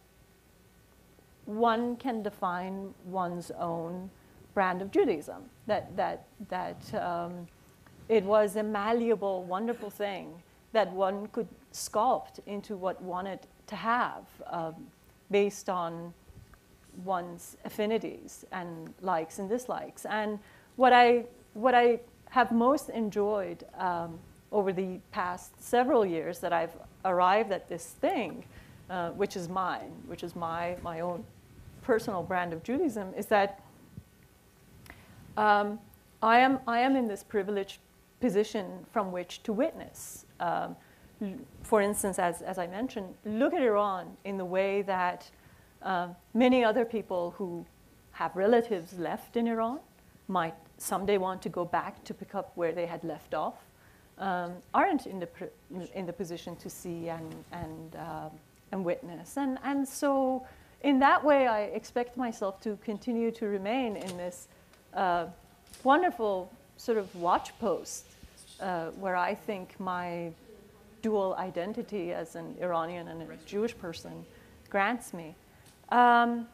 one can define one's own brand of Judaism. That, that, that um, it was a malleable, wonderful thing that one could sculpt into what wanted to have um, based on one's affinities and likes and dislikes. And what I, what I have most enjoyed um, over the past several years that I've arrived at this thing, uh, which is mine, which is my, my own personal brand of Judaism, is that um, I, am, I am in this privileged position from which to witness. Um, for instance, as, as I mentioned, look at Iran in the way that uh, many other people who have relatives left in Iran might someday want to go back to pick up where they had left off, um, aren't in the, in the position to see and, and, uh, and witness. And, and so, in that way, I expect myself to continue to remain in this uh, wonderful sort of watch post uh, where I think my dual identity as an Iranian and a Jewish person grants me. Um,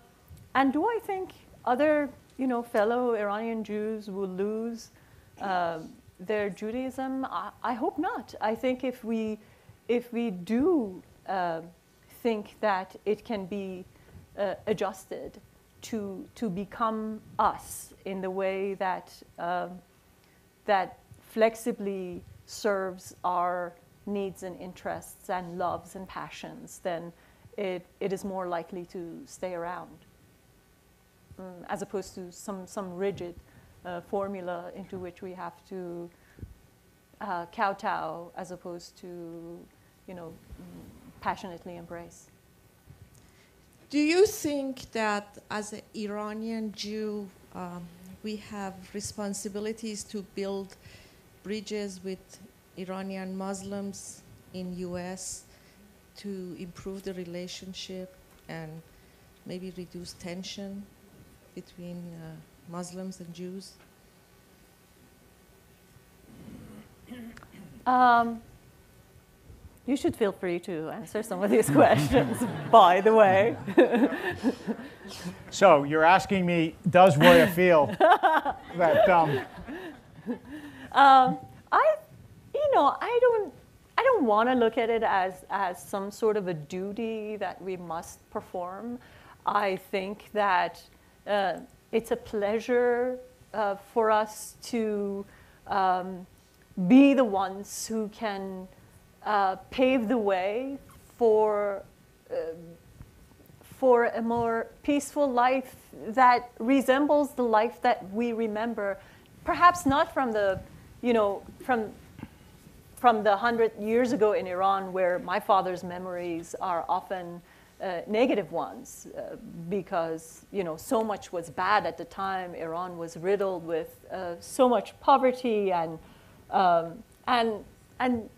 and do I think other, you know, fellow Iranian Jews will lose uh, their Judaism? I, I, hope not. I think if we, if we do uh, think that it can be uh, adjusted to, to become us in the way that, um, that flexibly serves our needs and interests and loves and passions, then it, it is more likely to stay around, um, as opposed to some, some rigid uh, formula into which we have to uh, kowtow as opposed to, you know, passionately embrace. Do you think that as an Iranian Jew, um, we have responsibilities to build bridges with Iranian Muslims in U.S. to improve the relationship and maybe reduce tension between uh, Muslims and Jews? Um, you should feel free to answer some of these questions, by the way. so you're asking me, does Roya feel that? Um, um, I, you know, I don't, I don't want to look at it as as some sort of a duty that we must perform. I think that uh, it's a pleasure uh, for us to um, be the ones who can uh, pave the way for. Uh, for a more peaceful life that resembles the life that we remember, perhaps not from the you know, from from the hundred years ago in Iran, where my father's memories are often uh, negative ones, uh, because you know so much was bad at the time. Iran was riddled with uh, so much poverty and um, and and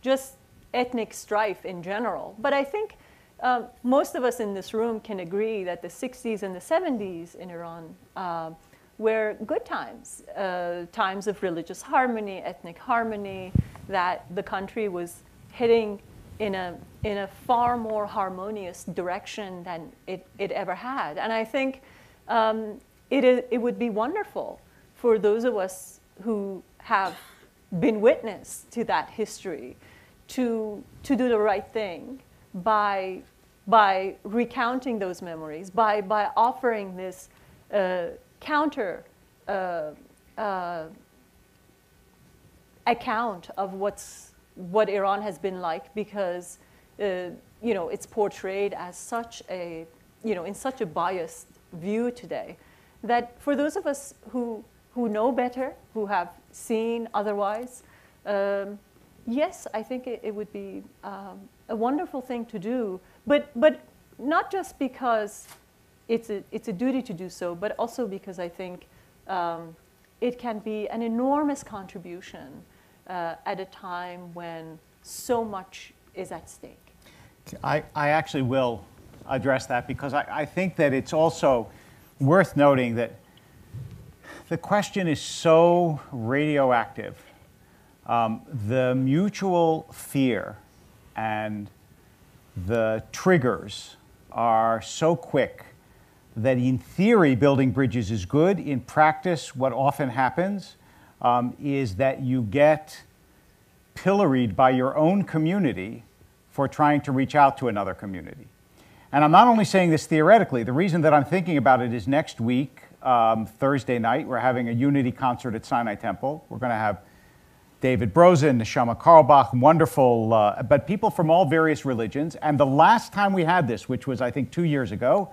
just ethnic strife in general. But I think um, most of us in this room can agree that the 60s and the 70s in Iran uh, were good times, uh, times of religious harmony, ethnic harmony, that the country was heading in a, in a far more harmonious direction than it, it ever had. And I think um, it, it would be wonderful for those of us who have been witness to that history to, to do the right thing by, by recounting those memories, by, by offering this uh, counter uh, uh, account of what's what Iran has been like because uh, you know it's portrayed as such a you know in such a biased view today that for those of us who who know better who have seen otherwise um, yes I think it, it would be um, a wonderful thing to do but but not just because it's a, it's a duty to do so, but also because I think um, it can be an enormous contribution uh, at a time when so much is at stake. I, I actually will address that because I, I think that it's also worth noting that the question is so radioactive. Um, the mutual fear and the triggers are so quick that in theory, building bridges is good. In practice, what often happens um, is that you get pilloried by your own community for trying to reach out to another community. And I'm not only saying this theoretically, the reason that I'm thinking about it is next week, um, Thursday night, we're having a unity concert at Sinai Temple. We're going to have David Broza, Neshama Carlebach, wonderful, uh, but people from all various religions. And the last time we had this, which was I think two years ago,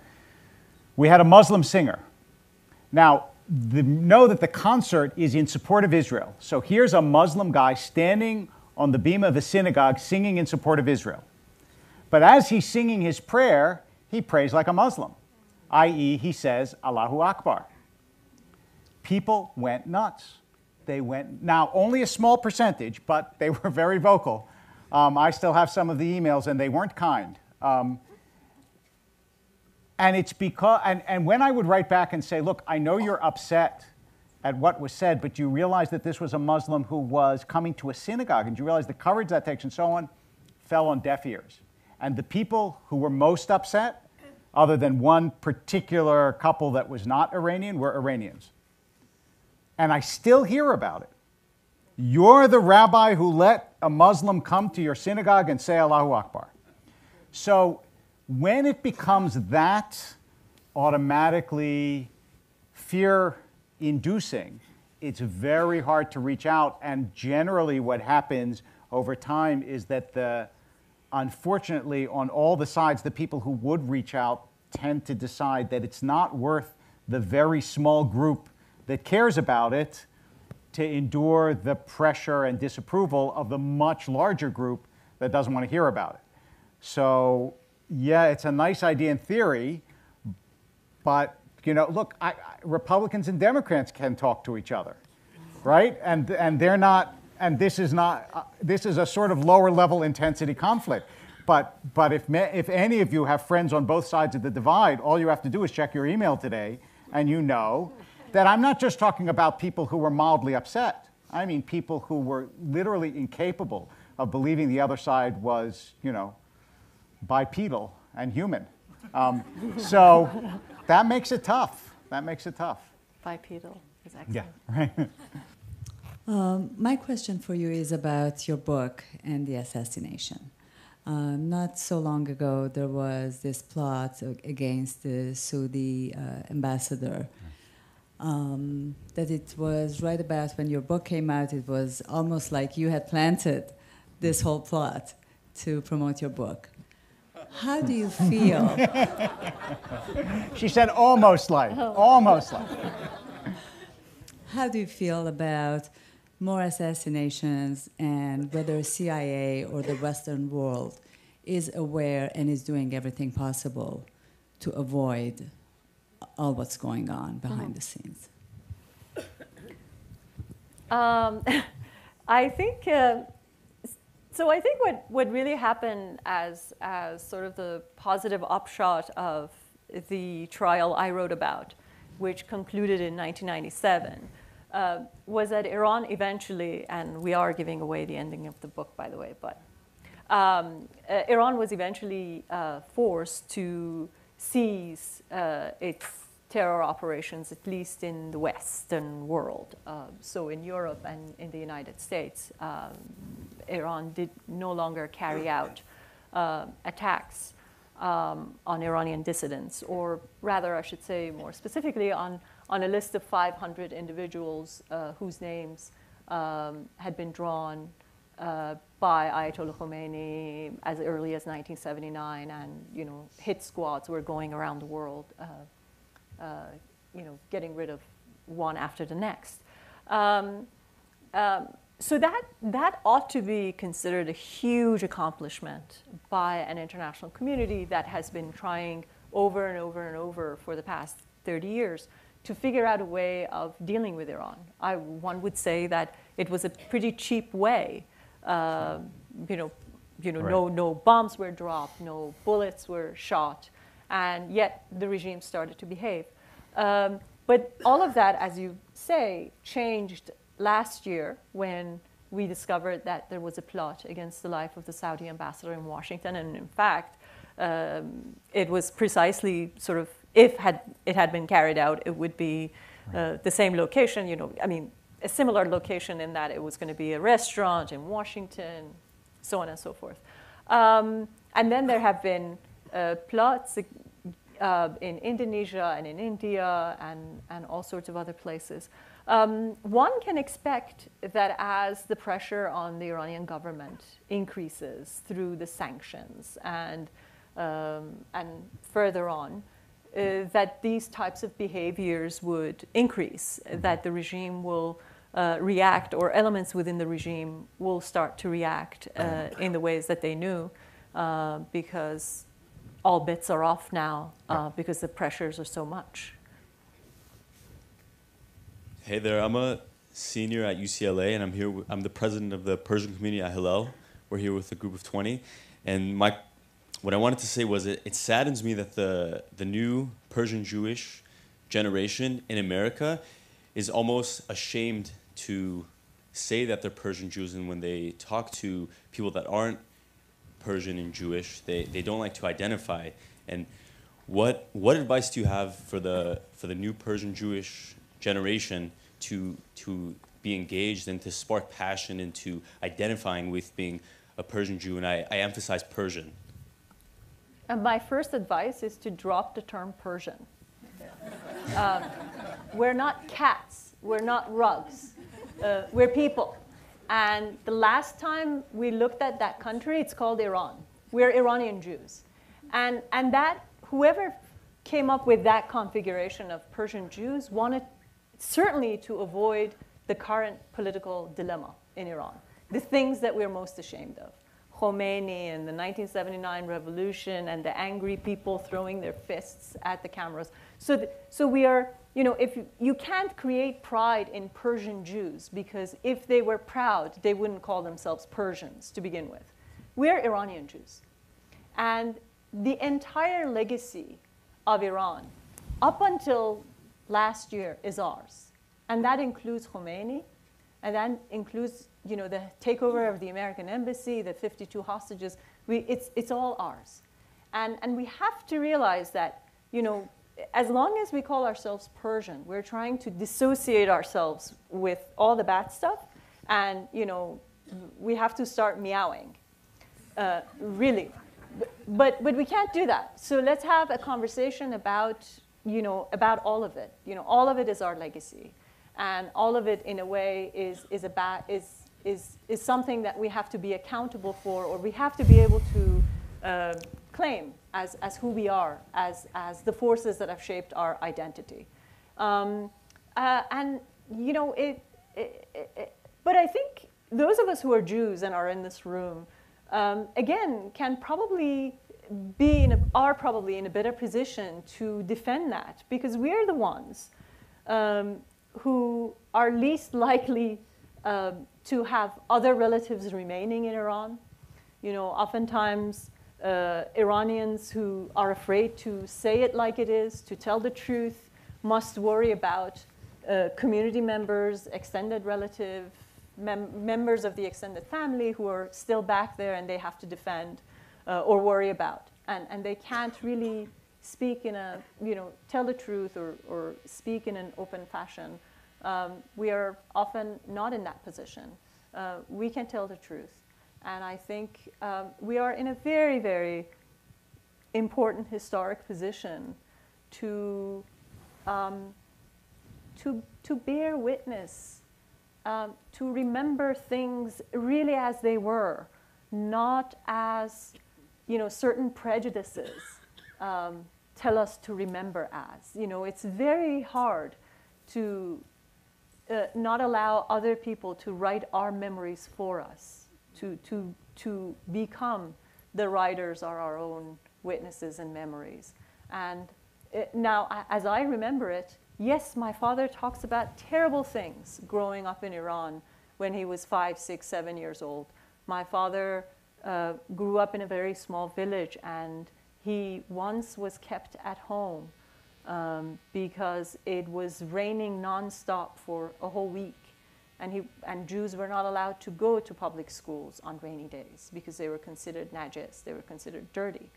we had a Muslim singer. Now, the, know that the concert is in support of Israel. So here's a Muslim guy standing on the beam of a synagogue singing in support of Israel. But as he's singing his prayer, he prays like a Muslim, i.e., he says, Allahu Akbar. people went nuts. They went, now, only a small percentage, but they were very vocal. Um, I still have some of the emails, and they weren't kind. Um, and it's because, and, and when I would write back and say, look, I know you're upset at what was said, but you realize that this was a Muslim who was coming to a synagogue, and you realize the coverage that takes and so on fell on deaf ears. And the people who were most upset, other than one particular couple that was not Iranian, were Iranians. And I still hear about it. You're the rabbi who let a Muslim come to your synagogue and say Allahu Akbar. So when it becomes that automatically fear inducing, it's very hard to reach out. And generally, what happens over time is that the unfortunately, on all the sides, the people who would reach out tend to decide that it's not worth the very small group that cares about it to endure the pressure and disapproval of the much larger group that doesn't want to hear about it. So, yeah, it's a nice idea in theory, but you know, look, I, I, Republicans and Democrats can talk to each other, right? And and they're not. And this is not. Uh, this is a sort of lower level intensity conflict. But but if me, if any of you have friends on both sides of the divide, all you have to do is check your email today, and you know that I'm not just talking about people who were mildly upset. I mean people who were literally incapable of believing the other side was, you know, bipedal and human. Um, so that makes it tough. That makes it tough. Bipedal is excellent. Yeah, right. Um, my question for you is about your book and the assassination. Um, not so long ago, there was this plot against the Saudi uh, ambassador um, that it was right about when your book came out, it was almost like you had planted this whole plot to promote your book. How do you feel? she said almost like, almost like. How do you feel about more assassinations and whether CIA or the Western world is aware and is doing everything possible to avoid all what's going on behind mm-hmm. the scenes? Um, I think uh, so. I think what, what really happened as as sort of the positive upshot of the trial I wrote about, which concluded in 1997, uh, was that Iran eventually, and we are giving away the ending of the book, by the way, but um, uh, Iran was eventually uh, forced to seize uh, its terror operations, at least in the Western world. Uh, so in Europe and in the United States, um, Iran did no longer carry out uh, attacks um, on Iranian dissidents, or rather, I should say more specifically, on, on a list of 500 individuals uh, whose names um, had been drawn uh, by Ayatollah Khomeini as early as 1979, and you know, hit squads were going around the world, uh, you know, getting rid of one after the next. Um, um, so that that ought to be considered a huge accomplishment by an international community that has been trying over and over and over for the past 30 years to figure out a way of dealing with Iran. I, one would say that it was a pretty cheap way uh, you know, you know, right. no, no bombs were dropped, no bullets were shot, and yet the regime started to behave. Um, but all of that, as you say, changed last year when we discovered that there was a plot against the life of the Saudi ambassador in Washington, and in fact, um, it was precisely sort of if had it had been carried out, it would be uh, the same location. You know, I mean, a similar location in that it was going to be a restaurant in Washington, so on and so forth. Um, and then there have been plots uh, in Indonesia and in India and, and all sorts of other places. Um, one can expect that as the pressure on the Iranian government increases through the sanctions and, um, and further on, uh, that these types of behaviors would increase, that the regime will uh, react, or elements within the regime will start to react uh, in the ways that they knew, uh, because all bets are off now uh, because the pressures are so much. Hey there, I'm a senior at UCLA, and I'm here. I'm the president of the Persian community at Hillel. We're here with a group of 20, and my, what I wanted to say was it, it saddens me that the the new Persian Jewish generation in America is almost ashamed to say that they're Persian Jews, and when they talk to people that aren't Persian and Jewish, they, they don't like to identify. And what what advice do you have for the for the new Persian Jewish generation to to be engaged and to spark passion into identifying with being a Persian Jew? And I, I emphasize Persian. And my first advice is to drop the term Persian. Um, we're not cats, we're not rugs, uh, we're people. And the last time we looked at that country, it's called Iran. We're Iranian Jews. And, and that, whoever came up with that configuration of Persian Jews wanted certainly to avoid the current political dilemma in Iran, the things that we're most ashamed of. Khomeini and the 1979 revolution and the angry people throwing their fists at the cameras. So, th- so we are, you know, if you, you can't create pride in Persian Jews because if they were proud, they wouldn't call themselves Persians to begin with. We're Iranian Jews. And the entire legacy of Iran up until last year is ours. And that includes Khomeini, and that includes you know, the takeover of the American embassy, the 52 hostages. We, it's, it's all ours. And, and we have to realize that, you know, as long as we call ourselves Persian, we're trying to dissociate ourselves with all the bad stuff. And, you know, we have to start meowing, uh, really. But, but, we can't do that. So let's have a conversation about, you know, about all of it. You know, all of it is our legacy. And all of it, in a way, is, is, about, is, is, is something that we have to be accountable for or we have to be able to uh, claim as, as who we are, as, as the forces that have shaped our identity. Um, uh, and, you know, it, it, it, but I think those of us who are Jews and are in this room, um, again, can probably be in a, are probably in a better position to defend that because we're the ones um, who are least likely um, to have other relatives remaining in Iran. You know, oftentimes uh, Iranians who are afraid to say it like it is, to tell the truth, must worry about uh, community members, extended relative, mem- members of the extended family who are still back there and they have to defend uh, or worry about. And, and they can't really speak in a, you know, tell the truth or, or speak in an open fashion. Um, we are often not in that position. Uh, we can tell the truth. And I think um, we are in a very, very important historic position to, um, to, to bear witness, um, to remember things really as they were, not as you know, certain prejudices um, tell us to remember as. You know, it's very hard to uh, not allow other people to write our memories for us, to, to, to become the writers are our own witnesses and memories. And it, now, as I remember it, yes, my father talks about terrible things growing up in Iran when he was five, six, seven years old. My father uh, grew up in a very small village and he once was kept at home um, because it was raining nonstop for a whole week. And, he, and Jews were not allowed to go to public schools on rainy days because they were considered najis, they were considered dirty.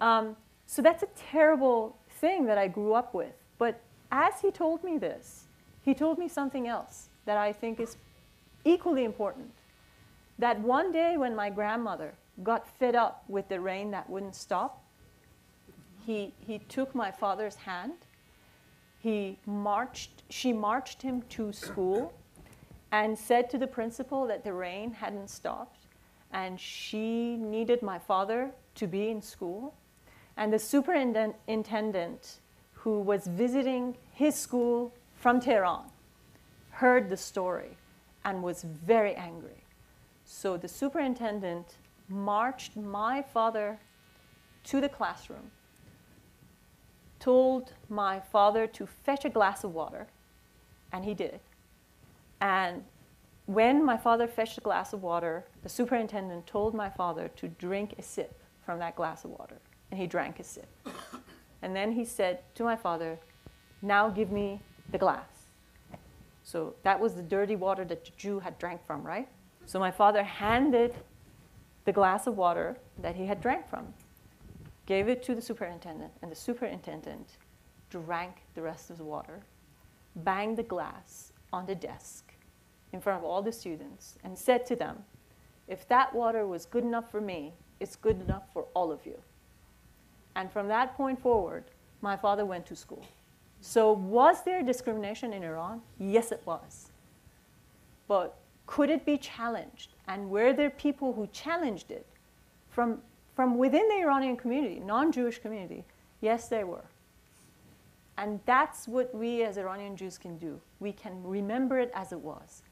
Um, so that's a terrible thing that I grew up with. But as he told me this, he told me something else that I think is equally important. That one day when my grandmother got fed up with the rain that wouldn't stop, he, he took my father's hand. He marched, she marched him to school and said to the principal that the rain hadn't stopped and she needed my father to be in school. And the superintendent who was visiting his school from Tehran heard the story and was very angry. So the superintendent marched my father to the classroom, told my father to fetch a glass of water, And he did. And when my father fetched a glass of water, the superintendent told my father to drink a sip from that glass of water. And he drank a sip. And then he said to my father, Now give me the glass. So that was the dirty water that the Jew had drank from, right? So my father handed the glass of water that he had drank from, gave it to the superintendent, and the superintendent drank the rest of the water, banged the glass on the desk in front of all the students, and said to them, If that water was good enough for me, it's good enough for all of you. And from that point forward, my father went to school. So, was there discrimination in Iran? Yes, it was. But could it be challenged? And were there people who challenged it from, from within the Iranian community, non Jewish community? Yes, there were. And that's what we as Iranian Jews can do. We can remember it as it was,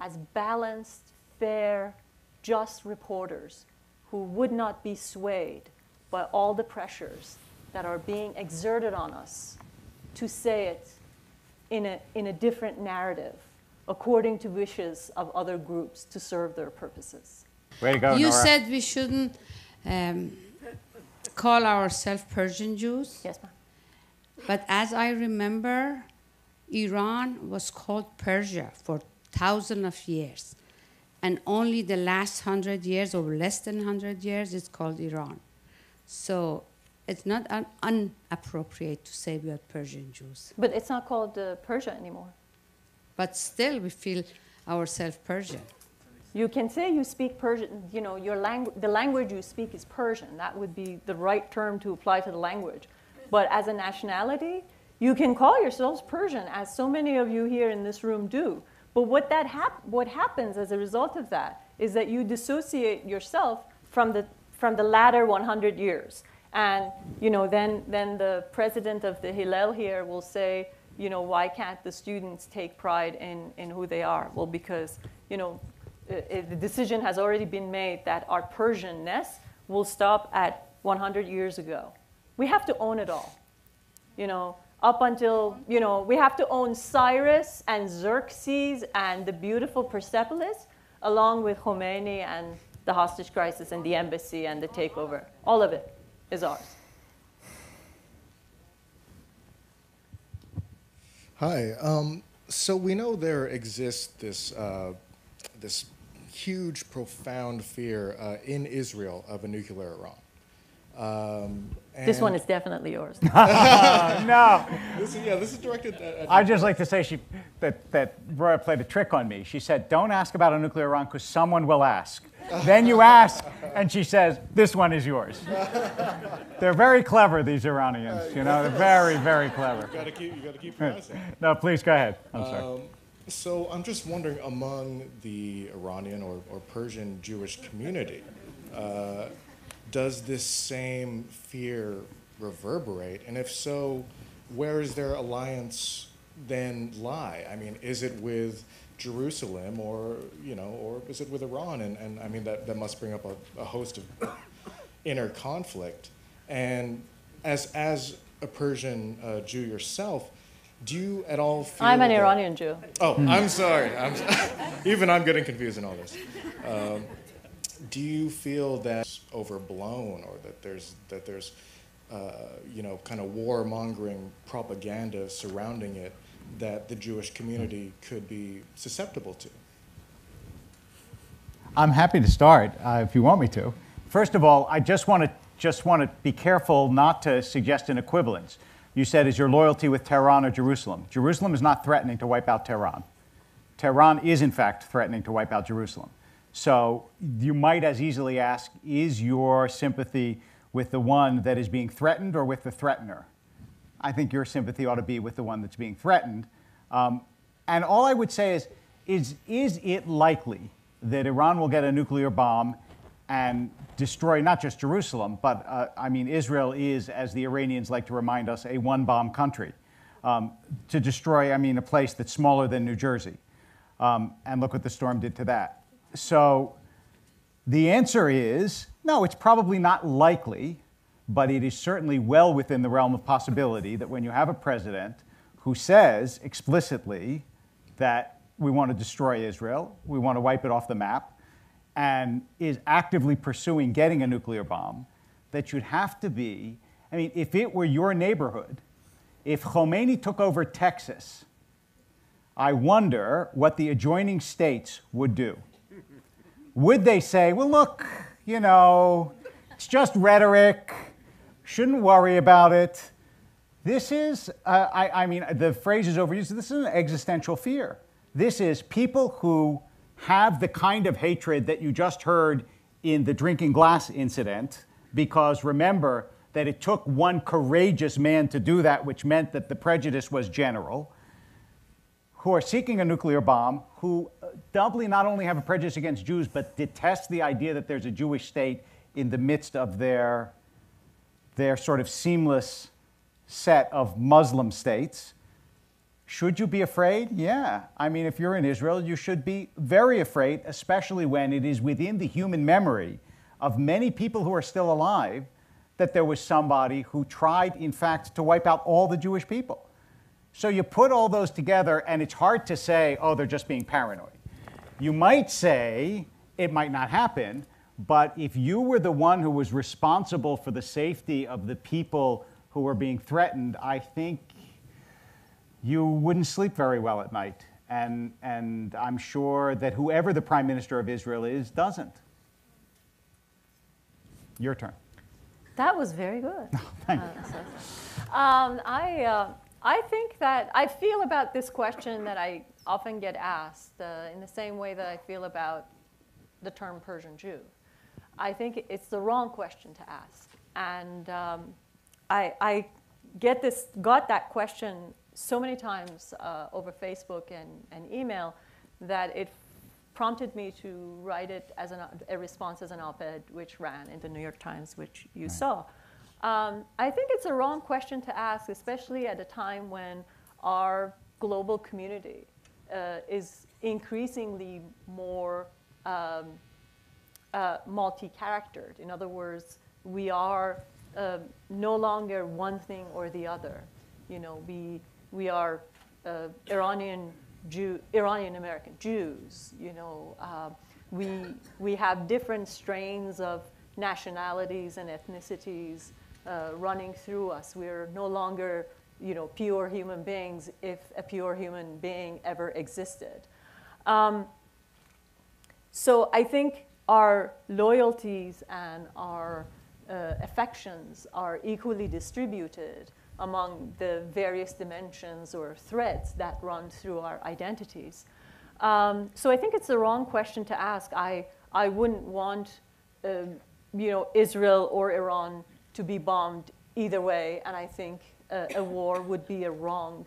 as balanced, fair, just reporters who would not be swayed by all the pressures that are being exerted on us to say it in a, in a different narrative according to wishes of other groups to serve their purposes. Way to go, You Nora. said we shouldn't um, call ourselves Persian Jews, Yes, ma'am. but as I remember, Iran was called Persia for thousands of years, and only the last hundred years or less than hundred years is called Iran. So it's not un- inappropriate to say we are Persian Jews, But it's not called uh, Persia anymore. but still we feel ourselves Persian. You can say you speak Persian, you know, your langu- the language you speak is Persian. That would be the right term to apply to the language. But as a nationality, you can call yourselves Persian, as so many of you here in this room do. But what, that hap- what happens as a result of that is that you dissociate yourself from the, from the latter 100 years. And you know, then, then the president of the Hillel here will say, you know, why can't the students take pride in, in who they are? Well, because, you know, the decision has already been made that our Persianness will stop at 100 years ago. We have to own it all. You know, up until, you know, we have to own Cyrus and Xerxes and the beautiful Persepolis, along with Khomeini and the hostage crisis and the embassy and the takeover. All of it is ours. Hi. Um, so we know there exists this uh, this huge, profound fear uh, in Israel of a nuclear Iran. Um, This one is definitely yours. no. This is, yeah, this is directed at. at I'd just like to say she, that, that Roya played a trick on me. She said, don't ask about a nuclear Iran because someone will ask. then you ask, and she says, this one is yours. They're very clever, these Iranians. You know, they're very, very clever. you gotta keep, you gotta keep pressing. No, please go ahead. I'm sorry. Um, so I'm just wondering, among the Iranian or, or Persian Jewish community, uh, does this same fear reverberate? And if so, where does their alliance then lie? I mean, is it with Jerusalem or, you know, or is it with Iran? And, and I mean, that, that must bring up a, a host of inner conflict. And as, as a Persian uh, Jew yourself, do you at all feel I'm an that- Iranian Jew. Oh, I'm sorry. I'm, even I'm getting confused in all this. Um, do you feel that's overblown, or that there's that there's uh, you know kind of warmongering propaganda surrounding it that the Jewish community could be susceptible to? I'm happy to start uh, if you want me to. First of all, I just want to just want to be careful not to suggest an equivalence. You said, is your loyalty with Tehran or Jerusalem? Jerusalem is not threatening to wipe out Tehran. Tehran is, in fact, threatening to wipe out Jerusalem. So you might as easily ask, is your sympathy with the one that is being threatened or with the threatener? I think your sympathy ought to be with the one that's being threatened. Um, and all I would say is, is, is it likely that Iran will get a nuclear bomb and destroy not just Jerusalem, but uh, I mean, Israel is, as the Iranians like to remind us, a one bomb country. Um, to destroy, I mean, a place that's smaller than New Jersey. Um, and look what the storm did to that. So the answer is no, it's probably not likely, but it is certainly well within the realm of possibility that when you have a president who says explicitly that we want to destroy Israel, we want to wipe it off the map, and is actively pursuing getting a nuclear bomb, that you'd have to be, I mean, if it were your neighborhood, if Khomeini took over Texas, I wonder what the adjoining states would do. Would they say, well, look, you know, it's just rhetoric, shouldn't worry about it? This is, uh, I, I mean, the phrase is overused, this is an existential fear. This is people who have the kind of hatred that you just heard in the drinking glass incident, because remember that it took one courageous man to do that, which meant that the prejudice was general, who are seeking a nuclear bomb, who doubly not only have a prejudice against Jews, but detest the idea that there's a Jewish state in the midst of their, their sort of seamless set of Muslim states. Should you be afraid? Yeah. I mean, if you're in Israel, you should be very afraid, especially when it is within the human memory of many people who are still alive that there was somebody who tried, in fact, to wipe out all the Jewish people. So you put all those together, and it's hard to say, oh, they're just being paranoid. You might say it might not happen, but if you were the one who was responsible for the safety of the people who were being threatened, I think you wouldn't sleep very well at night. And, and I'm sure that whoever the prime minister of Israel is doesn't. Your turn. That was very good. Uh, so- um, I, uh, I think that I feel about this question that I often get asked uh, in the same way that I feel about the term Persian Jew. I think it's the wrong question to ask. And um, I, I get this, got that question so many times uh, over Facebook and, and email that it prompted me to write it as an, a response as an op-ed, which ran in the New York Times, which you saw. Um, I think it's a wrong question to ask, especially at a time when our global community uh, is increasingly more um, uh, multi-charactered. In other words, we are uh, no longer one thing or the other. You know, we, we are uh, Iranian Jew, Iranian American Jews. You know, uh, we, we have different strains of nationalities and ethnicities uh, running through us. We're no longer, you know, pure human beings if a pure human being ever existed. Um, so I think our loyalties and our uh, affections are equally distributed among the various dimensions or threads that run through our identities. Um, so I think it's the wrong question to ask. I, I wouldn't want um, you know, Israel or Iran to be bombed either way, and I think a, a war would be a wrong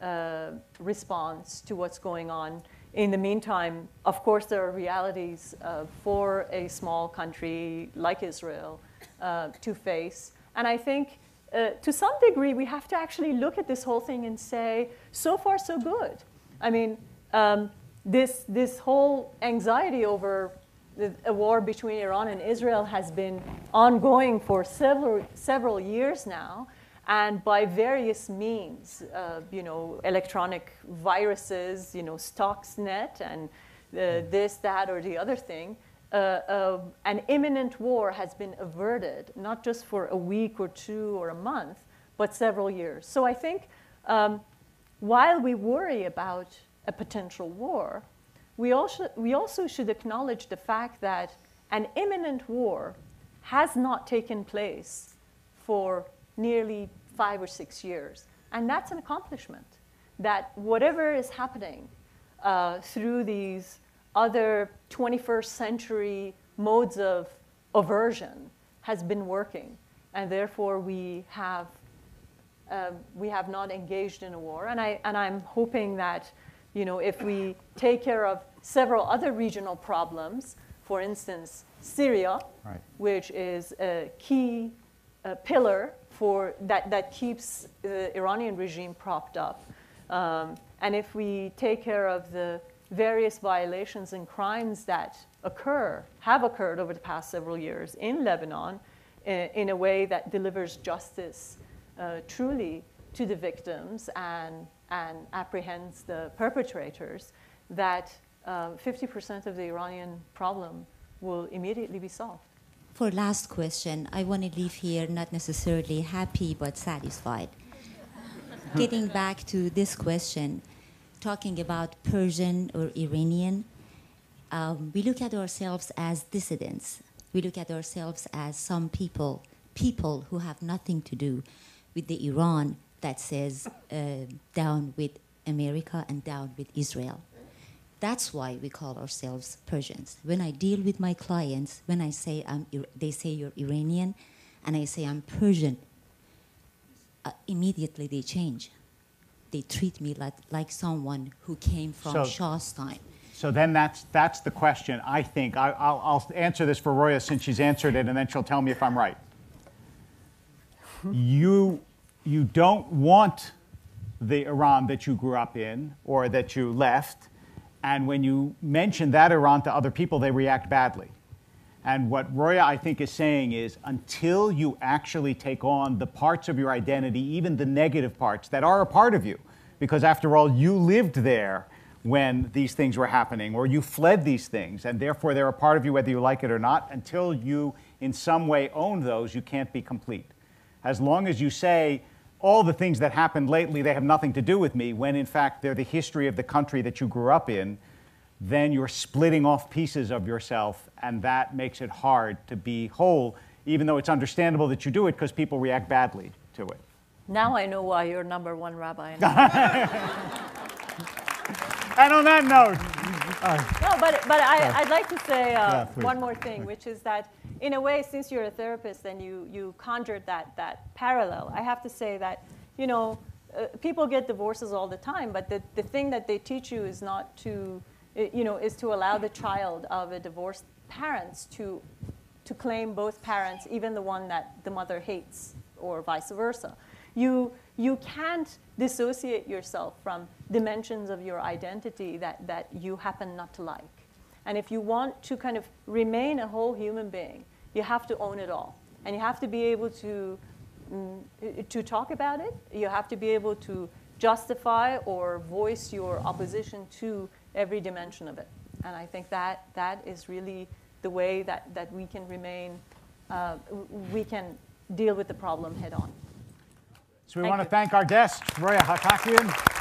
uh, response to what's going on. In the meantime, of course, there are realities uh, for a small country like Israel uh, to face. And I think uh, to some degree, we have to actually look at this whole thing and say, so far, so good. I mean, um, this, this whole anxiety over the, a war between Iran and Israel has been ongoing for several, several years now and by various means, uh, you know, electronic viruses, you know, Stuxnet and uh, this, that, or the other thing, uh, uh, an imminent war has been averted, not just for a week or two or a month, but several years. So I think um, while we worry about a potential war, we also, we also should acknowledge the fact that an imminent war has not taken place for nearly five or six years. And that's an accomplishment. That whatever is happening uh, through these other 21st century modes of aversion has been working. And therefore, we have, uh, we have not engaged in a war. And, I, and I'm hoping that you know, if we take care of several other regional problems, for instance, Syria, Right. which is a key uh, pillar for that, that keeps the Iranian regime propped up. Um, and if we take care of the various violations and crimes that occur, have occurred over the past several years in Lebanon uh, in a way that delivers justice uh, truly to the victims and, and apprehends the perpetrators, that uh, 50% of the Iranian problem will immediately be solved. For last question, I want to leave here not necessarily happy but satisfied. Getting back to this question, talking about Persian or Iranian, um, we look at ourselves as dissidents. We look at ourselves as some people, people who have nothing to do with the Iran that says uh, down with America and down with Israel. That's why we call ourselves Persians. When I deal with my clients, when I say I'm, they say you're Iranian, and I say I'm Persian, uh, immediately they change. They treat me like, like someone who came from So- Shah's time. So then that's, that's the question, I think. I, I'll, I'll answer this for Roya since she's answered it, and then she'll tell me if I'm right. You, you don't want the Iran that you grew up in or that you left, and when you mention that Iran to other people, they react badly. And what Roya, I think, is saying is until you actually take on the parts of your identity, even the negative parts that are a part of you, because after all, you lived there when these things were happening, or you fled these things, and therefore they're a part of you whether you like it or not. Until you, in some way, own those, you can't be complete. As long as you say, all the things that happened lately, they have nothing to do with me, when in fact they're the history of the country that you grew up in, then you're splitting off pieces of yourself, and that makes it hard to be whole, even though it's understandable that you do it because people react badly to it. Now I know why you're number one rabbi. in- And on that note, No, but, but I, I'd like to say uh, Yeah, one more thing, which is that in a way, since you're a therapist and you, you conjured that, that parallel, I have to say that, you know, uh, people get divorces all the time, but the, the thing that they teach you is not to, you know, is to allow the child of a divorced parents to, to claim both parents, even the one that the mother hates, or vice versa. You, you can't dissociate yourself from dimensions of your identity that, that you happen not to like. And if you want to kind of remain a whole human being, you have to own it all. And you have to be able to, mm, to talk about it. You have to be able to justify or voice your opposition to every dimension of it. And I think that, that is really the way that, that we can remain, uh, we can deal with the problem head on. so we Thank want to thank our guests, Roya Hakakian